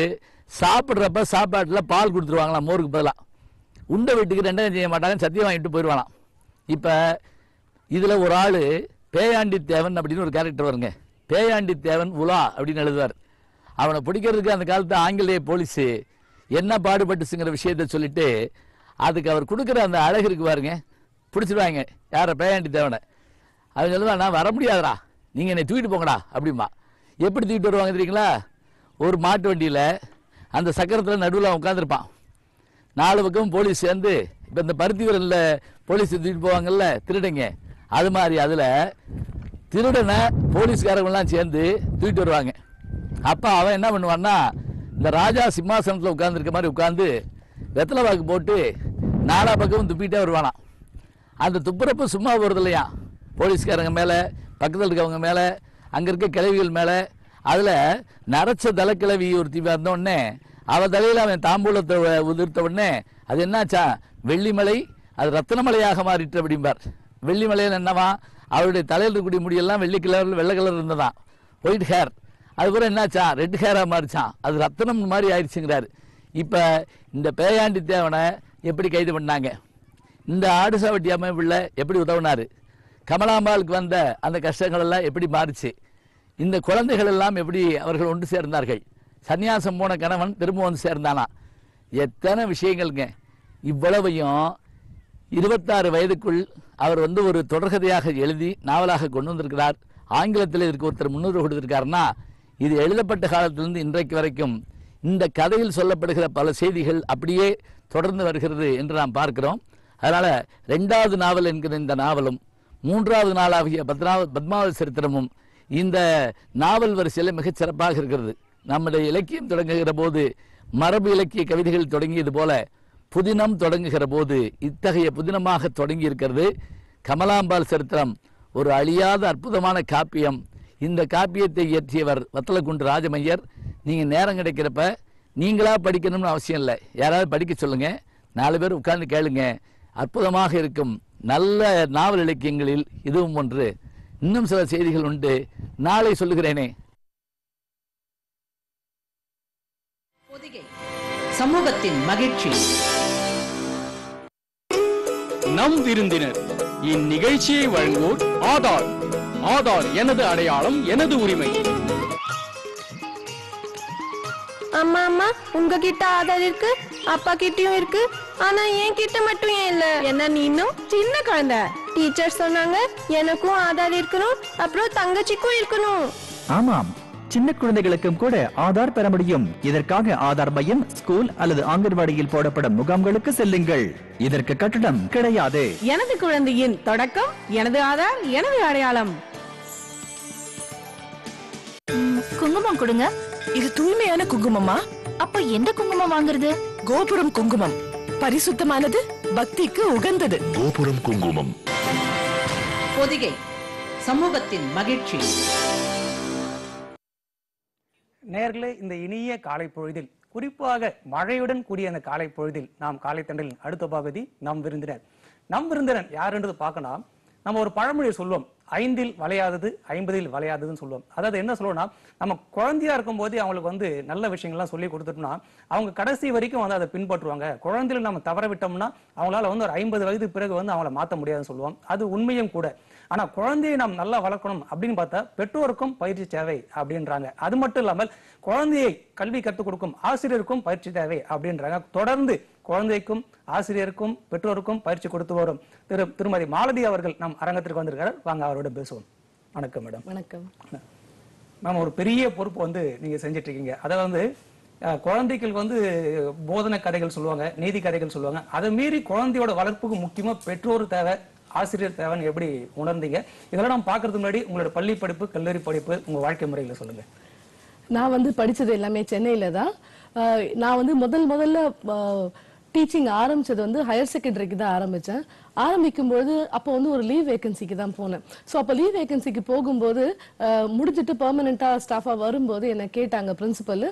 சாப்பிட்றப்ப சாப்பாட்டில் பால் கொடுத்துருவாங்களாம் மோருக்கு பதிலாக உண்டை வீட்டுக்கு ரெண்டாயிரம் செய்ய மாட்டாங்கன்னு சத்தியம் வாங்கிட்டு போயிடுவாங்களாம் இப்போ இதில் ஒரு ஆள் பேயாண்டி தேவன் அப்படின்னு ஒரு கேரக்டர் வருங்க. பேயாண்டி தேவன் உலா அப்படின்னு எழுதுவார். அவனை பிடிக்கிறதுக்கு அந்த காலத்து ஆங்கிலேய போலீஸு என்ன பாடுபட்டுச்சுங்கிற விஷயத்த சொல்லிட்டு அதுக்கு அவர் கொடுக்குற அந்த அழகு இருக்கு பாருங்க. பிடிச்சிருவாங்க. யார பேயாண்டி தேவனை. அவன் சொல்லுவான் நான் வர முடியாதுடா. நீங்கள் என்னை தூக்கிட்டு போங்கடா அப்படிம்பா. எப்படி தூக்கிட்டு வருவாங்க தெரியுங்களா? ஒரு மாட்டு வண்டியில் அந்த சக்கரத்தில் நடுவில் உட்காந்துருப்பான் நாலு பக்கம் போலீஸ் சேர்ந்து இப்போ இந்த பருத்தி விரலில் போலீஸ் தூக்கிட்டு போவாங்கல்ல திருடங்க. அது மாதிரி அதில் திருடனை போலீஸ்காரங்களாம் சேர்ந்து தூக்கிட்டு வருவாங்க. அப்போ அவன் என்ன பண்ணுவான்னா இந்த ராஜா சிம்மாசனத்தில் உட்காந்துருக்க மாதிரி உட்காந்து வெத்தலை வாக்கு போட்டு நாலா பக்கமும் துப்பிட்டே வருவானாம். அந்த துப்புரப்பு சும்மா போகிறது இல்லையா? போலீஸ்காரங்க மேலே பக்கத்தில் இருக்கவங்க மேலே அங்கே இருக்க கிழவிகள் மேலே. அதில் நரைச்ச தலைக்கிழவி ஒருத்தி வந்த அவள் தலையில் அவன் தாம்பூலத்தை உதிர்த்த உடனே அது என்னாச்சா? வெள்ளிமலை? அது ரத்தினமலையாக மாறிட்டு அப்படிம்பார். வெள்ளிமலையில் என்னவா? அவருடைய தலையில் இருக்கக்கூடிய முடியெல்லாம் வெள்ளி கலரில் வெள்ளை கலர் இருந்ததான் ஒயிட் ஹேர் அதுக்கப்புறம் என்னாச்சா? ரெட் ஹேராக மாறிச்சான். அது ரத்தனம் மாதிரி ஆயிடுச்சுங்கிறாரு. இப்போ இந்த பேயாண்டி தேவனை எப்படி கைது பண்ணாங்க? இந்த ஆடு சாவட்டி அமைப்புல எப்படி உதவுனாரு? கமலாம்பாளுக்கு வந்த அந்த கஷ்டங்கள் எல்லாம் எப்படி மாறுச்சு? இந்த குழந்தைகள் எல்லாம் எப்படி அவர்கள் ஒன்று சேர்ந்தார்கள்? சன்னியாசம் போன கணவன் திரும்ப வந்து சேர்ந்தானா? எத்தனை விஷயங்கள்ங்க. இவ்வளவையும் இருபத்தாறு வயதுக்குள் அவர் வந்து ஒரு தொடர்கதையாக எழுதி நாவலாக கொண்டு வந்திருக்கிறார். ஆங்கிலத்தில் இதற்கு ஒருத்தர் முன்னுரிமை கொடுத்திருக்காருன்னா இது எழுதப்பட்ட காலத்திலிருந்து இன்றைக்கு வரைக்கும் இந்த கதையில் சொல்லப்படுகிற பல செய்திகள் அப்படியே தொடர்ந்து வருகிறது என்று நாம் பார்க்கிறோம். அதனால் ரெண்டாவது நாவல் என்கிற இந்த நாவலும் மூன்றாவது நாளாகிய பத்மாவ பத்மாவதி சரித்திரமும் இந்த நாவல் வரிசையில் மிகச் சிறப்பாக இருக்கிறது. நம்முடைய இலக்கியம் தொடங்குகிற போது மரபு இலக்கிய கவிதைகள் தொடங்கியது போல புதினம் தொடங்குகிற போது இத்தகைய புதினமாக தொடங்கி இருக்கிறது. கமலாம்பாள் சரித்திரம் ஒரு அழியாத அற்புதமான காப்பியம். இந்த காப்பியத்தை இயற்றியவர் வத்தலக்குண்டு ராஜமையர். நீங்கள் நேரம் கிடைக்கிறப்ப நீங்களாக படிக்கணும்னு அவசியம் இல்லை. யாராவது படிக்க சொல்லுங்கள் நாலு பேர் உட்காந்து கேளுங்கள் அற்புதமாக இருக்கும். நல்ல நாவல் இலக்கியங்களில் இதுவும் ஒன்று. இன்னும் சில செய்திகள் உண்டு. நாளை சொல்லுகிறேனே. சமூகத்தின் மகிழ்ச்சி. நம் விருந்தினர் இந்நிகழ்ச்சியை வழங்குவோர் ஆதார். ஆதார் எனது அடையாளம் எனது உரிமை. அம்மா அம்மா உங்ககிட்ட ஆதார் இருக்கு அப்பா கிட்டயும் இருக்கு. ஆனா என் கிட்ட மட்டும் ஏன் இல்ல? என்ன நீ இன்னும்? சின்ன குழந்தை. டீச்சர் சொன்னாங்க எனக்கும் ஆதார் இருக்கணும் அப்புறம் தங்கச்சிக்கும் இருக்கணும். ஆமாம். சின்ன குழந்தைகளுக்கும் கூட ஆதார் பெற முடியும். இதற்காக ஆதார் மையம் ஸ்கூல் அல்லது ஆங்கன்வாடியில் போடப்படும் முகாம்களுக்கு செல்லுங்கள். இதற்கு கட்டணம் கிடையாது. எனது குழந்தையின் தொடக்கம் எனது ஆதார் எனது அடையாளம். குங்குமம் கொடுங்க. இது தூய்மையான குங்குமமா? அப்ப எந்த குங்குமம் வாங்குறது? கோபுரம் குங்குமம். பரிசுத்தமானது பக்திக்கு உகந்தது. கோபுரம் குங்குமம். பொதிகை சமூகத்தின் மகிழ்ச்சி. நேர்களே இந்த இனிய காலை பொழுதில் குறிப்பாக மழையுடன் கூடிய அந்த காலை பொழுதில் நாம் காலை தண்டலின் அடுத்த பகுதி நம் விருந்தினர். நம் விருந்தினர் யாருன்றது பார்க்கணும் நம்ம ஒரு பழமொழி சொல்லுவோம். ஐந்தில் வளையாதது ஐம்பதில் வளையாததுன்னு சொல்லுவோம். அதாவது என்ன சொல்லுவோம்னா நம்ம குழந்தையா இருக்கும் போதே அவங்களுக்கு வந்து நல்ல விஷயங்கள்லாம் சொல்லி கொடுத்துட்டோம்னா அவங்க கடைசி வரைக்கும் வந்து அதை பின்பற்றுவாங்க. குழந்தையில நம்ம தவற விட்டோம்னா அவங்களால வந்து ஒரு ஐம்பது வயது பிறகு வந்து அவங்கள மாத்த முடியாதுன்னு சொல்லுவோம். அது உண்மையும் கூட. ஆனா குழந்தையை நாம் நல்லா வளர்க்கணும் அப்படின்னு பார்த்தா பெற்றோருக்கும் பயிற்சி தேவை அப்படின்றாங்க. அது மட்டும் இல்லாமல் குழந்தையை கல்வி கற்றுக் கொடுக்கும் ஆசிரியருக்கும் பயிற்சி தேவை அப்படின்றாங்க. தொடர்ந்து குழந்தைக்கும் ஆசிரியருக்கும் பெற்றோருக்கும் பயிற்சி கொடுத்து வரும் திரு திருமதி மாலதி அவர்கள் நம் அரங்கத்திற்கு வந்திருக்காரு வாங்க அவரோட பேசுவோம். வணக்கம் மேடம். வணக்கம். மேம் ஒரு பெரிய பொறுப்பு வந்து நீங்க செஞ்சிட்டு இருக்கீங்க அதாவது வந்து குழந்தைகளுக்கு வந்து போதனை கதைகள் சொல்லுவாங்க நீதி கதைகள் சொல்லுவாங்க. அதை மீறி குழந்தையோட வளர்ப்புக்கு முக்கியமா பெற்றோர் தேவை ஆசிரியர் தேவைன்னு எப்படி உணர்ந்தீங்க? இதெல்லாம் நம்ம பார்க்கறதுக்கு முன்னாடி உங்களோட பள்ளி படிப்பு கல்லூரி படிப்பு உங்க வாழ்க்கை முறையில சொல்லுங்க. நான் வந்து படிச்சது எல்லாமே சென்னையில தான். நான் வந்து முதல் முதல்ல டீச்சிங் ஆரம்பிச்சது வந்து ஹையர் செகண்டரிக்கு தான் ஆரம்பிச்சேன். ஆரம்பிக்கும் பொழுது அப்போ வந்து ஒரு லீவ் வேகன்சிக்கு தான் போனேன். ஸோ அப்போ லீவ் வேகன்சிக்கு போகும்போது முடிச்சுட்டு பர்மனெண்ட்டாக ஸ்டாஃபாக வரும்போது என்னை கேட்டாங்க பிரின்சிபல்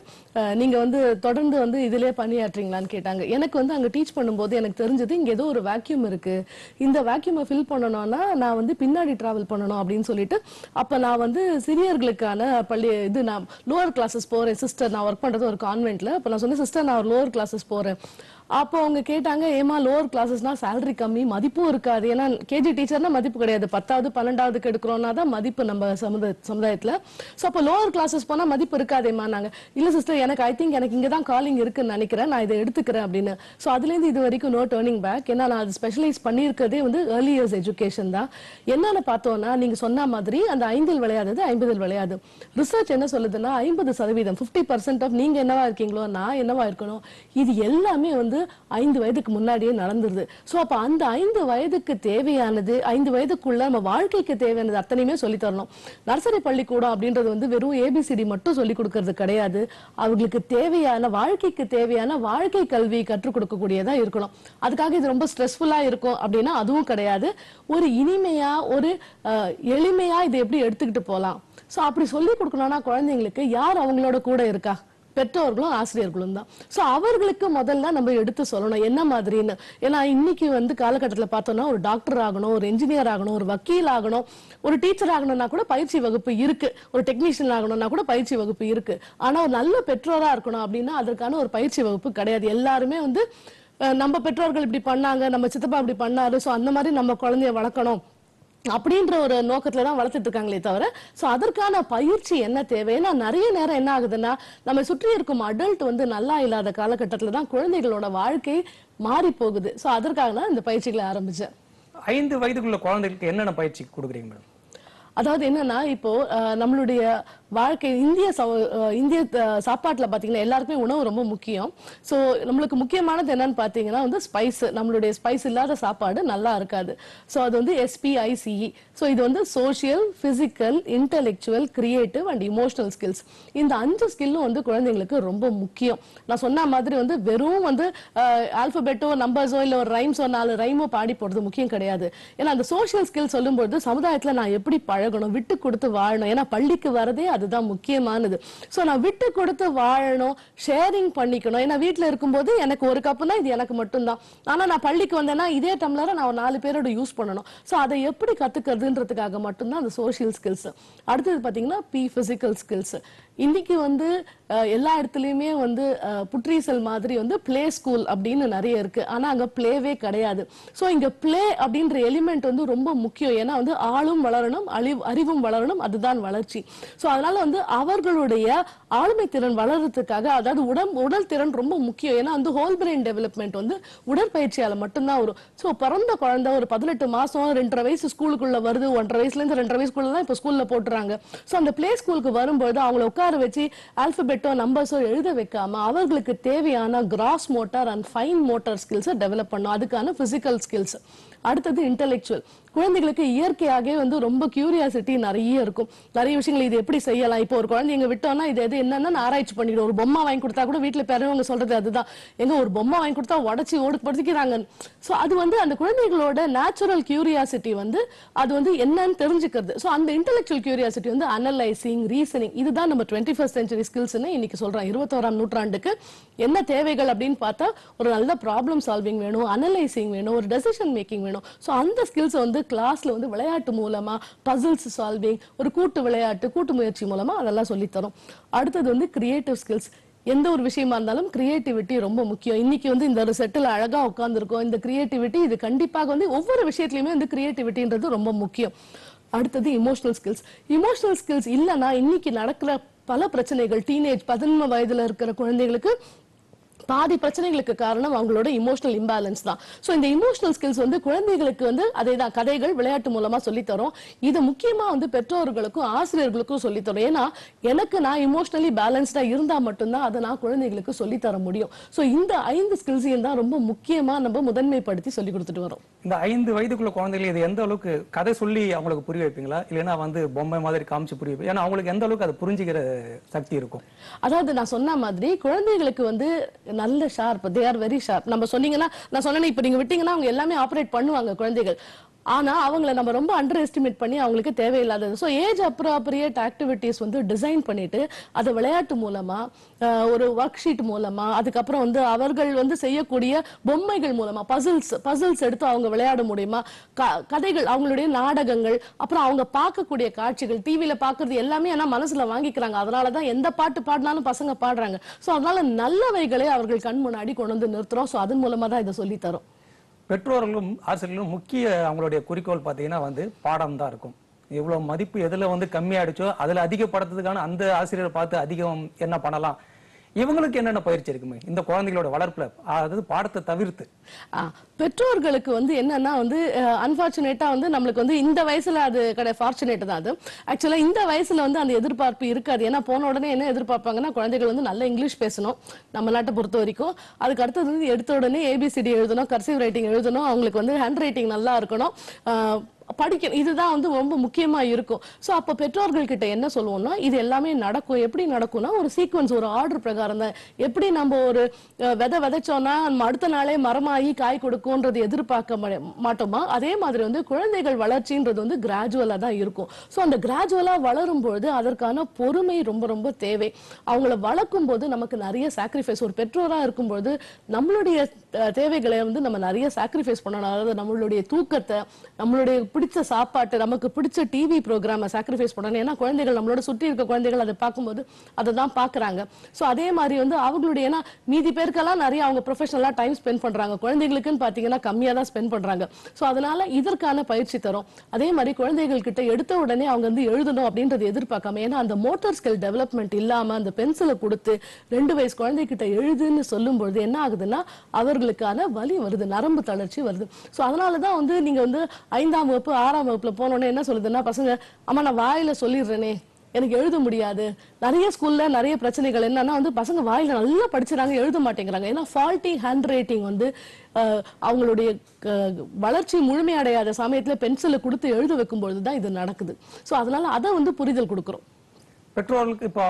நீங்கள் வந்து தொடர்ந்து வந்து இதிலே பணியாற்றுறீங்களான்னு கேட்டாங்க. எனக்கு வந்து அங்கே டீச் பண்ணும்போது எனக்கு தெரிஞ்சது இங்கே ஏதோ ஒரு வேக்யூம் இருக்குது இந்த வேக்யூமை ஃபில் பண்ணணும்னா நான் வந்து பின்னாடி ட்ராவல் பண்ணணும் அப்படின்னு சொல்லிட்டு அப்போ நான் வந்து சிறியர்களுக்கான பள்ளி இது நான் லோவர் கிளாஸஸ் போகிறேன் சிஸ்டர் நான் ஒர்க் பண்ணுறது ஒரு கான்வென்ட்டில் அப்போ நான் சொன்னேன் சிஸ்டர் நான் ஒரு லோவர் கிளாஸஸ் போகிறேன் அப்போ அவங்க கேட்டாங்க ஏமா லோவர் கிளாஸஸ்னா சேலரி கம்மி மதிப்பும் இருக்காது. ஏன்னா கேஜி டீச்சர்னா மதிப்பு கிடையாது. பத்தாவது பன்னெண்டாவதுக்கு எடுக்கிறோம்னா தான் மதிப்பு நம்ம சமுதாய சமுதாயத்தில். ஸோ அப்போ லோவர் கிளாஸஸ் போனால் மதிப்பு இருக்காதேம்மா நாங்கள் இல்லை சிஸ்டர் எனக்கு ஐ திங்க் எனக்கு இங்கே தான் காலிங் இருக்குன்னு நினைக்கிறேன். நான் இதை எடுத்துக்கிறேன் அப்படின்னு. ஸோ அதுலேருந்து இது வரைக்கும் நோ டேர்னிங் பேக் ஏன்னா நான் அது ஸ்பெஷலைஸ் பண்ணியிருக்கிறதே வந்து ஏர்லி இயர்ஸ் எஜுகேஷன் தான். என்னென்னு பார்த்தோம்னா நீங்கள் சொன்ன மாதிரி அந்த ஐந்தில் விளையாதது ஐம்பதில் விளையாது. ரிசர்ச் என்ன சொல்லுதுன்னா ஐம்பது சதவீதம் ஃபிஃப்டி பர்சன்ட் ஆஃப் நீங்கள் என்னவா இருக்கீங்களோ நான் என்னவா இருக்கணும் இது எல்லாமே வந்து ஐந்து வயதுக்கு முன்னாடியே நடந்துருது. ஸோ அப்போ அந்த ஐந்து வயதுக்கு தேவையானது ஐந்து வயதுக்குள்ள நம்ம வாழ்க்கைக்கு தேவையானது அத்தனையுமே சொல்லி தரணும். நர்சரி பள்ளிக்கூடம் அப்படின்றது வந்து வெறும் ஏபிசிடி மட்டும் சொல்லி கொடுக்கறது கிடையாது. அவங்களுக்கு தேவையான வாழ்க்கைக்கு தேவையான வாழ்க்கை கல்வி கற்றுக் கொடுக்கக்கூடியதாக இருக்கணும். அதுக்காக இது ரொம்ப ஸ்ட்ரெஸ்ஃபுல்லா இருக்கும் அப்படின்னா அதுவும் கிடையாது. ஒரு இனிமையா ஒரு எளிமையா இதை எப்படி எடுத்துக்கிட்டு போகலாம்? ஸோ அப்படி சொல்லி கொடுக்கணும்னா குழந்தைங்களுக்கு யார் அவங்களோட கூட இருக்கா? பெற்றோர்களும் ஆசிரியர்களும் தான். ஸோ அவர்களுக்கு முதல்ல நம்ம எடுத்து சொல்லணும் என்ன மாதிரின்னு. ஏன்னா இன்னைக்கு வந்து காலகட்டத்தில் பார்த்தோம்னா ஒரு டாக்டர் ஆகணும் ஒரு இன்ஜினியர் ஆகணும் ஒரு வக்கீல் ஆகணும் ஒரு டீச்சர் ஆகணும்னா கூட பயிற்சி வகுப்பு இருக்கு. ஒரு டெக்னீஷியன் ஆகணும்னா கூட பயிற்சி வகுப்பு இருக்கு. ஆனால் ஒரு நல்ல பெற்றோராக இருக்கணும் அப்படின்னா அதற்கான ஒரு பயிற்சி வகுப்பு கிடையாது. எல்லாருமே வந்து நம்ம பெற்றோர்கள் இப்படி பண்ணாங்க நம்ம சித்தப்பா இப்படி பண்ணாரு. ஸோ அந்த மாதிரி நம்ம குழந்தைய வளர்க்கணும். அப்படின்ற ஒரு நோக்கத்துல தான் வளர்த்துட்டு இருக்காங்களே தவிர சோ அதற்கான பயிற்சி என்ன தேவை? ஏன்னா நிறைய நேரம் என்ன ஆகுதுன்னா நம்ம சுற்றி இருக்கும் அடல்ட் வந்து நல்லா இல்லாத காலகட்டத்துல தான் குழந்தைகளோட வாழ்க்கை மாறி போகுது சோ அதற்காக தான் இந்த பயிற்சிகளை ஆரம்பிச்சேன். ஐந்து வயதுக்குள்ள குழந்தைகளுக்கு என்னென்ன பயிற்சி கொடுக்குறீங்க மேடம் அதாவது என்னன்னா இப்போ நம்மளுடைய வாழ்க்கை இந்திய இந்திய சாப்பாட்டில் பார்த்தீங்கன்னா எல்லாருக்குமே உணவு ரொம்ப முக்கியம். ஸோ நம்மளுக்கு முக்கியமானது என்னன்னு பார்த்தீங்கன்னா வந்து ஸ்பைஸ் நம்மளுடைய ஸ்பைஸ் இல்லாத சாப்பாடு நல்லா இருக்காது. ஸோ அது வந்து எஸ்பிஐசிஇ ஸோ இது வந்து social physical intellectual creative and emotional skills இந்த அஞ்சு ஸ்கில்லும் வந்து குழந்தைங்களுக்கு ரொம்ப முக்கியம். நான் சொன்ன மாதிரி வந்து வெறும் வந்து ஆல்பபெட்டோ நம்பர்ஸோ இல்லை ஒரு ரைம்ஸோ நாலு ரைமோ பாடி போடுறது முக்கியம் கிடையாது. ஏன்னா அந்த சோஷியல் ஸ்கில் சொல்லும்போது சமுதாயத்தில் நான் எப்படி பழகணும் விட்டு கொடுத்து வாழணும். ஏன்னா பள்ளிக்கு வரதே அதுதான் முக்கியமானது. ஸோ நான் விட்டு கொடுத்து வாழணும் ஷேரிங் பண்ணிக்கணும். ஏன்னா வீட்டில் இருக்கும்போது எனக்கு ஒரு கப்புனா இது எனக்கு மட்டும்தான். ஆனால் நான் பள்ளிக்கு வந்தேன்னா இதே டம்ளரை நான் ஒரு நாலு பேரோட யூஸ் பண்ணணும். ஸோ அதை எப்படி கத்துக்கிறதுன்றதுக்காக மட்டும்தான் அந்த சோஷியல் ஸ்கில்ஸ் அடுத்தது பார்த்தீங்கன்னா பி ஃபிசிக்கல் ஸ்கில்ஸ் இன்னைக்கு வந்து எல்லா இடத்துலயுமே வந்து புற்றீசல் மாதிரி வந்து பிளே ஸ்கூல் அப்படின்னு நிறைய இருக்கு. ஆனா அங்க பிளேவே கிடையாது. ஸோ இங்க பிளே அப்படின்ற எலிமெண்ட் வந்து ரொம்ப முக்கியம். ஏன்னா வந்து ஆளும் வளரணும் அழிவு அறிவும் வளரணும் அதுதான் வளர்ச்சி. ஸோ அதனால வந்து அவர்களுடைய ஆளுமை திறன் வளர்றதுக்காக அதாவது உடம் உடல் திறன் ரொம்ப முக்கியம். ஏன்னா வந்து ஹோல் பிரெயின் டெவலப்மெண்ட் வந்து உடற்பயிற்சியால மட்டும்தான் வரும். ஸோ பிறந்த குழந்தை ஒரு பதினெட்டு மாசம் ரெண்டரை வயசு ஸ்கூலுக்குள்ள வருது ஒன்றரை வயசுல இருந்து ரெண்டரை வயசுக்குள்ள தான் இப்ப ஸ்கூல்ல போட்டுறாங்க. ஸோ அந்த பிளே ஸ்கூலுக்கு வரும்போது அவங்கள உட்கார வச்சு ஆல்பபெட்டோ நம்பர்ஸோ எழுத வைக்காம அவர்களுக்கு தேவையான gross motor and fine motor ஸ்கில்ஸை develop பண்ணும். அதுக்கான பிசிக்கல் ஸ்கில்ஸ் அடுத்தது இன்டெலெக்சுவல் குழந்தைகளுக்கு இயற்கையாகவே வந்து ரொம்ப கியூரியாசிட்டி நிறைய இருக்கும். நிறைய விஷயங்கள் இது எப்படி செய்யலாம்? இப்போ ஒரு குழந்தை எங்க விட்டோம்னா இது எது என்னன்னு ஆராய்ச்சி பண்ணிடும் ஒரு பொம்மை வாங்கி கொடுத்தா கூட வீட்டில் பெரியவங்க சொல்றது அதுதான். எங்க ஒரு பொம்மை வாங்கி கொடுத்தா உடச்சி ஓடு படுத்திக்கிறாங்க ஸோ அது வந்து அந்த குழந்தைகளோட நேச்சுரல் கியூரியாசிட்டி வந்து அது வந்து என்னன்னு தெரிஞ்சுக்கிறது. ஸோ அந்த இன்டெலெக்சுவல் கியூரியாசிட்டி வந்து அனலைசிங் ரீசனிங் இதுதான் நம்ம டுவெண்ட்டி ஃபர்ஸ்ட் சென்ச்சுரி ஸ்கில்ஸ்னு இன்னைக்கு சொல்றோம். இருபத்தோராம் நூற்றாண்டுக்கு என்ன தேவைகள் அப்படின்னு பார்த்தா ஒரு நல்ல ப்ராப்ளம் சால்விங் வேணும் அனலைசிங் வேணும் ஒரு டெசிஷன் மேக்கிங் வேணும். ஸோ அந்த ஸ்கில்ஸ் வந்து கிளாஸ்ல வந்து விளையாட்டு மூலமா பசில்ஸ் சால்விங் ஒரு கூட்டு விளையாட்டு கூட்டு முயற்சி மூலமா அதெல்லாம் சொல்லித்தரும். அடுத்தது வந்து கிரியேட்டிவ் ஸ்கில்ஸ் எந்த ஒரு விஷயமா இருந்தாலும் கிரியேட்டிவிட்டி ரொம்ப முக்கியம். இன்னைக்கு வந்து இந்த ஒரு செட்டில் அழகா உட்காந்துருக்கோம் இந்த கிரியேட்டிவிட்டி இது கண்டிப்பாக வந்து ஒவ்வொரு விஷயத்துலயுமே வந்து கிரியேட்டிவிட்டின்றது ரொம்ப முக்கியம். அடுத்தது இமோஷனல் ஸ்கில்ஸ் இமோஷனல் ஸ்கில்ஸ் இல்லைன்னா இன்னைக்கு நடக்கிற பல பிரச்சனைகள் டீனேஜ் பதினொன்று வயதுல இருக்கிற குழந்தைகளுக்கு பாதி பிரச்சனைகளுக்கு காரணம் அவங்களோட இமோஷனல் இம்பேலன்ஸ் தான். சோ இந்த இமோஷனல் ஸ்கில்ஸ் வந்து குழந்தைகளுக்கு வந்து அதே தான் கதைகள் விளையாட்டு மூலமா சொல்லித் தரோம் இது முக்கியமா வந்து பெற்றோர்களுக்கும் ஆசிரியர்களுக்கும் சொல்லித் தரோம் ஏன்னா எனக்கு நான் இமோஷனலி பேலன்ஸ்டா இருந்தா மட்டும்தான் அதை நான் குழந்தைகளுக்கு சொல்லித் தர முடியும். சோ இந்த ஐந்து ஸ்கில்ஸையும் தான் ரொம்ப முக்கியமா நம்ம முதன்மைப்படுத்தி சொல்லி கொடுத்துட்டு வரோம். இந்த ஐந்து வயதுக்குள்ள குழந்தைகள் இது எந்த அளவுக்கு கதை சொல்லி அவங்களுக்கு புரிய வைப்பீங்களா? இல்லைன்னா வந்து பொம்மை மாதிரி காமிச்சு புரிய? ஏன்னா அவங்களுக்கு எந்த அளவுக்கு அதை புரிஞ்சுக்கிற சக்தி இருக்கும்? அதாவது நான் சொன்ன மாதிரி குழந்தைகளுக்கு வந்து நல்ல sharp they are very sharp நம்ம சொன்னீங்கன்னா நான் சொன்னேன் இப்ப நீங்க விட்டீங்கன்னா அவங்க எல்லாமே ஆப்ரேட் பண்ணுவாங்க குழந்தைகள். ஆனா அவங்கள நம்ம ரொம்ப அண்டர் எஸ்டிமேட் பண்ணி அவங்களுக்கு தேவையில்லாதது. ஸோ ஏஜ் அப்ராப்ரியேட் ஆக்டிவிட்டிஸ் வந்து டிசைன் பண்ணிட்டு அதை விளையாட்டு மூலமா ஒரு ஒர்க் ஷீட் மூலமா அதுக்கப்புறம் வந்து அவர்கள் வந்து செய்யக்கூடிய பொம்மைகள் மூலமா பசில்ஸ் பசில்ஸ் எடுத்து அவங்க விளையாட முடியுமா? க- கதைகள் அவங்களுடைய நாடகங்கள் அப்புறம் அவங்க பார்க்கக்கூடிய காட்சிகள் டிவியில பார்க்கறது எல்லாமே ஆனா மனசுல வாங்கிக்கிறாங்க. அதனாலதான் எந்த பாட்டு பாடினாலும் பசங்க பாடுறாங்க. ஸோ அதனால நல்லவைகளை அவர்கள் கண் முன்னாடி கொண்டு வந்து நிறுத்துறோம். ஸோ அதன் மூலமா தான் இதை சொல்லி பெற்றோர்களும் ஆசிரியர்களும் முக்கிய அவங்களுடைய குறிக்கோள் பார்த்தீங்கன்னா வந்து பாடம் தான் இருக்கும். இவ்வளவு மதிப்பு எதுல வந்து கம்மியாயிடுச்சோ அதுல அதிகப்படுத்துறதுக்கான அந்த ஆசிரியரை பார்த்து அதிகம் என்ன பண்ணலாம்? இவங்களுக்கு என்னென்ன பயிற்சி இருக்குமே? இந்த குழந்தைகளோட வளர்ப்புல அதாவது பாடத்தை தவிர்த்து. பெற்றோர்களுக்கு வந்து என்னன்னா வந்து அன்பார்ச்சுனேட்டா வந்து நம்மளுக்கு வந்து இந்த வயசுல அது கிடையாது ஃபார்ச்சுனேட் தான் அது. ஆக்சுவலா இந்த வயசுல வந்து அந்த எதிர்பார்ப்பு இருக்காது. ஏன்னா போன உடனே என்ன எதிர்பார்ப்பாங்கன்னா குழந்தைகள் வந்து நல்ல இங்கிலீஷ் பேசணும் நம்ம நாட்டை பொறுத்த வரைக்கும். அதுக்கு அடுத்தது வந்து எடுத்த உடனே ஏபிசிடி எழுதணும் கர்சிவ் ரைட்டிங் எழுதணும் அவங்களுக்கு வந்து ஹேண்ட் ரைட்டிங் நல்லா இருக்கணும். படிக்க இதுதான் வந்து ரொம்ப முக்கியமா இருக்கும். ஸோ அப்போ பெற்றோர்கள் கிட்ட என்ன சொல்லுவோம்னா இது எல்லாமே நடக்கும். எப்படி நடக்கும்னா ஒரு சீக்வன்ஸ் ஒரு ஆர்டர் பிரகாரம் தான். எப்படி நம்ம ஒரு விதை விதைச்சோம்னா அடுத்த நாளே மரமாகி காய் கொடுக்கும்ன்றது எதிர்பார்க்க மாட்டோமா? அதே மாதிரி வந்து குழந்தைகள் வளர்ச்சின்றது வந்து கிராஜுவலாக தான் இருக்கும். ஸோ அந்த கிராஜுவலாக வளரும் பொழுது அதற்கான பொறுமை ரொம்ப ரொம்ப தேவை. அவங்கள வளர்க்கும் போது நமக்கு நிறைய சாக்ரிஃபைஸ் ஒரு பெற்றோராக இருக்கும்போது நம்மளுடைய தேவைகளை வந்து நம்ம நிறைய சாக்ரிஃபைஸ் பண்ணணும். அதாவது நம்மளுடைய தூக்கத்தை நம்மளுடைய பிடிச்ச சாப்பாட்டு நமக்கு பிடிச்ச டிவி ப்ரோக்ராமை சாக்ரிஃபைஸ் பண்ணணும். ஏன்னா குழந்தைகள் நம்மளோட சுற்றி இருக்க குழந்தைகள் அதை பார்க்கும்போது அதை தான் பார்க்குறாங்க. ஸோ அதே மாதிரி வந்து அவங்களுடைய ஏன்னா மீதி பேருக்கெல்லாம் நிறைய அவங்க ப்ரொஃபஷனலா டைம் ஸ்பெண்ட் பண்றாங்க. குழந்தைகளுக்குன்னு பாத்தீங்கன்னா கம்மியா தான் ஸ்பெண்ட் பண்றாங்க. ஸோ அதனால இதற்கான பயிற்சி தரும். அதே மாதிரி குழந்தைகள் கிட்ட எடுத்த உடனே அவங்க வந்து எழுதணும் அப்படின்றது எதிர்பார்க்காம ஏன்னா அந்த மோட்டார் ஸ்கில் டெவலப்மெண்ட் இல்லாம அந்த பென்சிலை கொடுத்து ரெண்டு வயசு குழந்தைகிட்ட எழுதுன்னு சொல்லும் பொழுது என்ன ஆகுதுன்னா அவர்களுக்கான வலி வருது நரம்பு தளர்ச்சி வருது. ஸோ அதனால தான் வந்து நீங்க வந்து ஐந்தாம் வகுப்பு ஆறாம் வகுப்புல போனோடனே என்ன சொல்லுதுன்னா பசங்க அம்மா நான் வாயில சொல்லிடுறேனே. எனக்கு எழுத முடியாது. நிறைய ஸ்கூல்ல நிறைய பிரச்சனைகள் என்னன்னா வந்து பசங்க வாயில நல்லா படிச்சுறாங்க எழுத மாட்டேங்கிறாங்க. ஏன்னா ஃபால்ட்டி ஹேண்ட் ரைட்டிங் வந்து அவங்களுடைய வளர்ச்சி முழுமையடையாத சமயத்துல பென்சிலை கொடுத்து எழுத வைக்கும் பொழுதுதான் இது நடக்குது. ஸோ அதனால அதை வந்து புரிதல் கொடுக்குறோம். பெற்றோர்களுக்கு இப்போ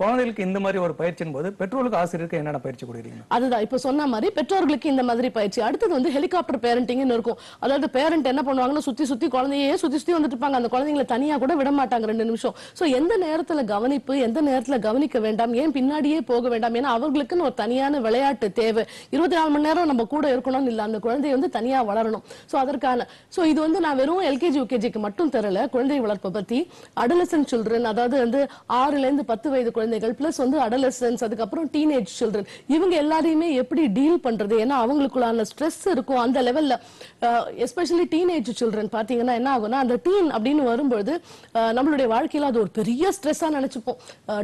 குழந்தைகளுக்கு இந்த மாதிரி ஒரு பயிற்சியின் போது பெற்றோர்களுக்கு ஆசிரியருக்கு என்னென்ன பயிற்சி கொடுக்குறீங்க? அதுதான். இப்ப சொன்ன மாதிரி பெற்றோர்களுக்கு இந்த மாதிரி பயிற்சி. அடுத்தது வந்து ஹெலிகாப்டர் பேரண்டிங்னு இருக்கும். அதாவது பேரண்ட் என்ன பண்ணுவாங்கன்னா சுத்தி சுத்தி குழந்தையே சுத்தி சுத்தி வந்துட்டு இருப்பாங்க. அந்த குழந்தைங்களை தனியா கூட விட மாட்டாங்க ரெண்டு நிமிஷம். சோ எந்த நேரத்துல கவனிப்பு எந்த நேரத்துல கவனிக்க வேண்டாம் ஏன் பின்னாடியே போக வேண்டாம்? ஏன்னா அவர்களுக்குன்னு ஒரு தனியான விளையாட்டு தேவை. இருபத்தி நாலு மணி நேரம் நம்ம கூட இருக்கணும்னு இல்ல. அந்த குழந்தை வந்து தனியா வளரணும். சோ அதற்கான சோ இது வந்து நான் வெறும் எல்கேஜி யூகேஜிக்கு மட்டும் தரல குழந்தை வளர்ப்பை பத்தி அடலசன் சில்ட்ரன் அதாவது வந்து ஆறுல இருந்து பத்து வயது குழந்தைகள் பிளஸ் வந்து அடலசன்ஸ் அதுக்கப்புறம் டீனேஜ் சில்ட்ரன் இவங்க எல்லாரையுமே எப்படி டீல் பண்றது? ஏன்னா அவங்களுக்குள்ளான ஸ்ட்ரெஸ் இருக்கும். அந்த லெவல்ல எஸ்பெஷலி டீனேஜ் சில்ட்ரன் பாத்தீங்கன்னா என்ன ஆகும்னா அந்த டீன் அப்படின்னு வரும்பொழுது நம்மளுடைய வாழ்க்கையில அது ஒரு பெரிய ஸ்ட்ரெஸ்ஸா நினைச்சுப்போம்.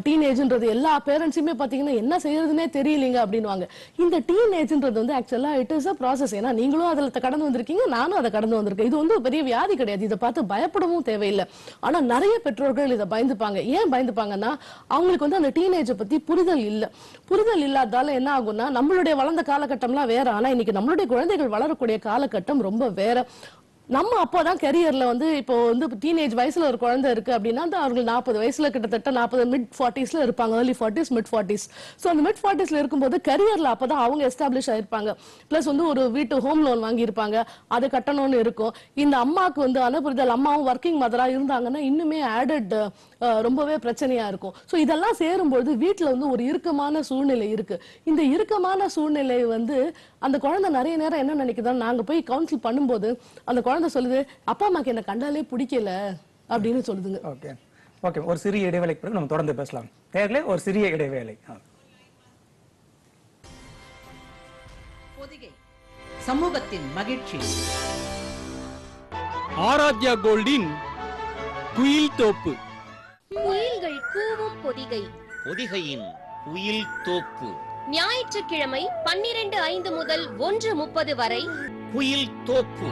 டீனேஜ்ன்றது எல்லா பேரண்ட்ஸுமே பாத்தீங்கன்னா என்ன செய்யறதுனே தெரியலீங்க அப்படின்னுவாங்க. இந்த டீனேஜ்ன்றது வந்து ஆக்சுவலா இட் இஸ் அ ப்ராசஸ் ஏன்னா நீங்களும் அதுல கடந்து வந்திருக்கீங்க நானும் அதை கடந்து வந்திருக்கேன். இது வந்து பெரிய வியாதி கிடையாது. இதை பார்த்து பயப்படவும் தேவையில்லை. ஆனா நிறைய பெற்றோர்கள் இதை பயந்துப்பாங்க. ஏன் பயந்துப்பாங்கன்னா அவங்களுக்கு வந்து அந்த டீனேஜை பத்தி புரிதல் இல்ல. புரிதல் இல்லாதால என்ன ஆகும்னா நம்மளுடைய வளர்ந்த காலகட்டம்லாம் வேற. ஆனா இன்னைக்கு நம்மளுடைய குழந்தைகள் வளரக்கூடிய காலகட்டம் ரொம்ப வேற. நம்ம அப்போதான் கெரியர்ல வந்து இப்போ வந்து டீனேஜ் வயசுல ஒரு குழந்தை இருக்கு அப்படின்னா அவர்கள் நாற்பது வயசுல கிட்டத்தட்ட நாற்பது மிட் ஃபார்ட்டிஸ்ல இருப்பாங்க. Early forties mid forties so அந்த மிட் ஃபார்ட்டிஸ்ல இருக்கும்போது கரியர்ல அப்பதான் அவங்க எஸ்டாப்ளிஷ் ஆயிருப்பாங்க. பிளஸ் வந்து ஒரு வீட்டு ஹோம் லோன் வாங்கியிருப்பாங்க. அதை கட்டணும்னு இருக்கும். இந்த அம்மாவுக்கு வந்து அனுப்புறதல் அம்மாவும் ஒர்க்கிங் மதரா இருந்தாங்கன்னா இன்னுமே ஆடட் ரொம்பவே பிரச்சனையா இருக்கும். ஸோ இதெல்லாம் சேரும்பொழுது வீட்டுல வந்து ஒரு இறுக்கமான சூழ்நிலை இருக்கு. இந்த இறுக்கமான சூழ்நிலை வந்து அந்த குழந்தை நிறைய நேரம் என்ன நினைக்குதுன்னா நாங்க போய் கவுன்சில் பண்ணும்போது அந்த குழந்தை சொல்லுது அப்பா அம்மாக்கு என்ன கண்டாலே பிடிக்கல அப்படின்னு சொல்லுதுங்க. ஓகே. ஓகே ஒரு சிறிய இடைவேளைக்கு பிறகு நம்ம தொடர்ந்து பேசலாம். நேர்களே ஒரு சிறிய இடைவேளை. சமூகத்தின் மகிழ்ச்சி. ஆராத்யா கோல்டின் குயில் தோப்பு. குயில்கள் கூவும் பொதிகை. பொதிகையின் குயில் தோப்பு. ஞாயிற்றுக்கிழமை பன்னிரண்டு ஐந்து முதல் ஒன்று முப்பது வரை. குயில் தோப்பு.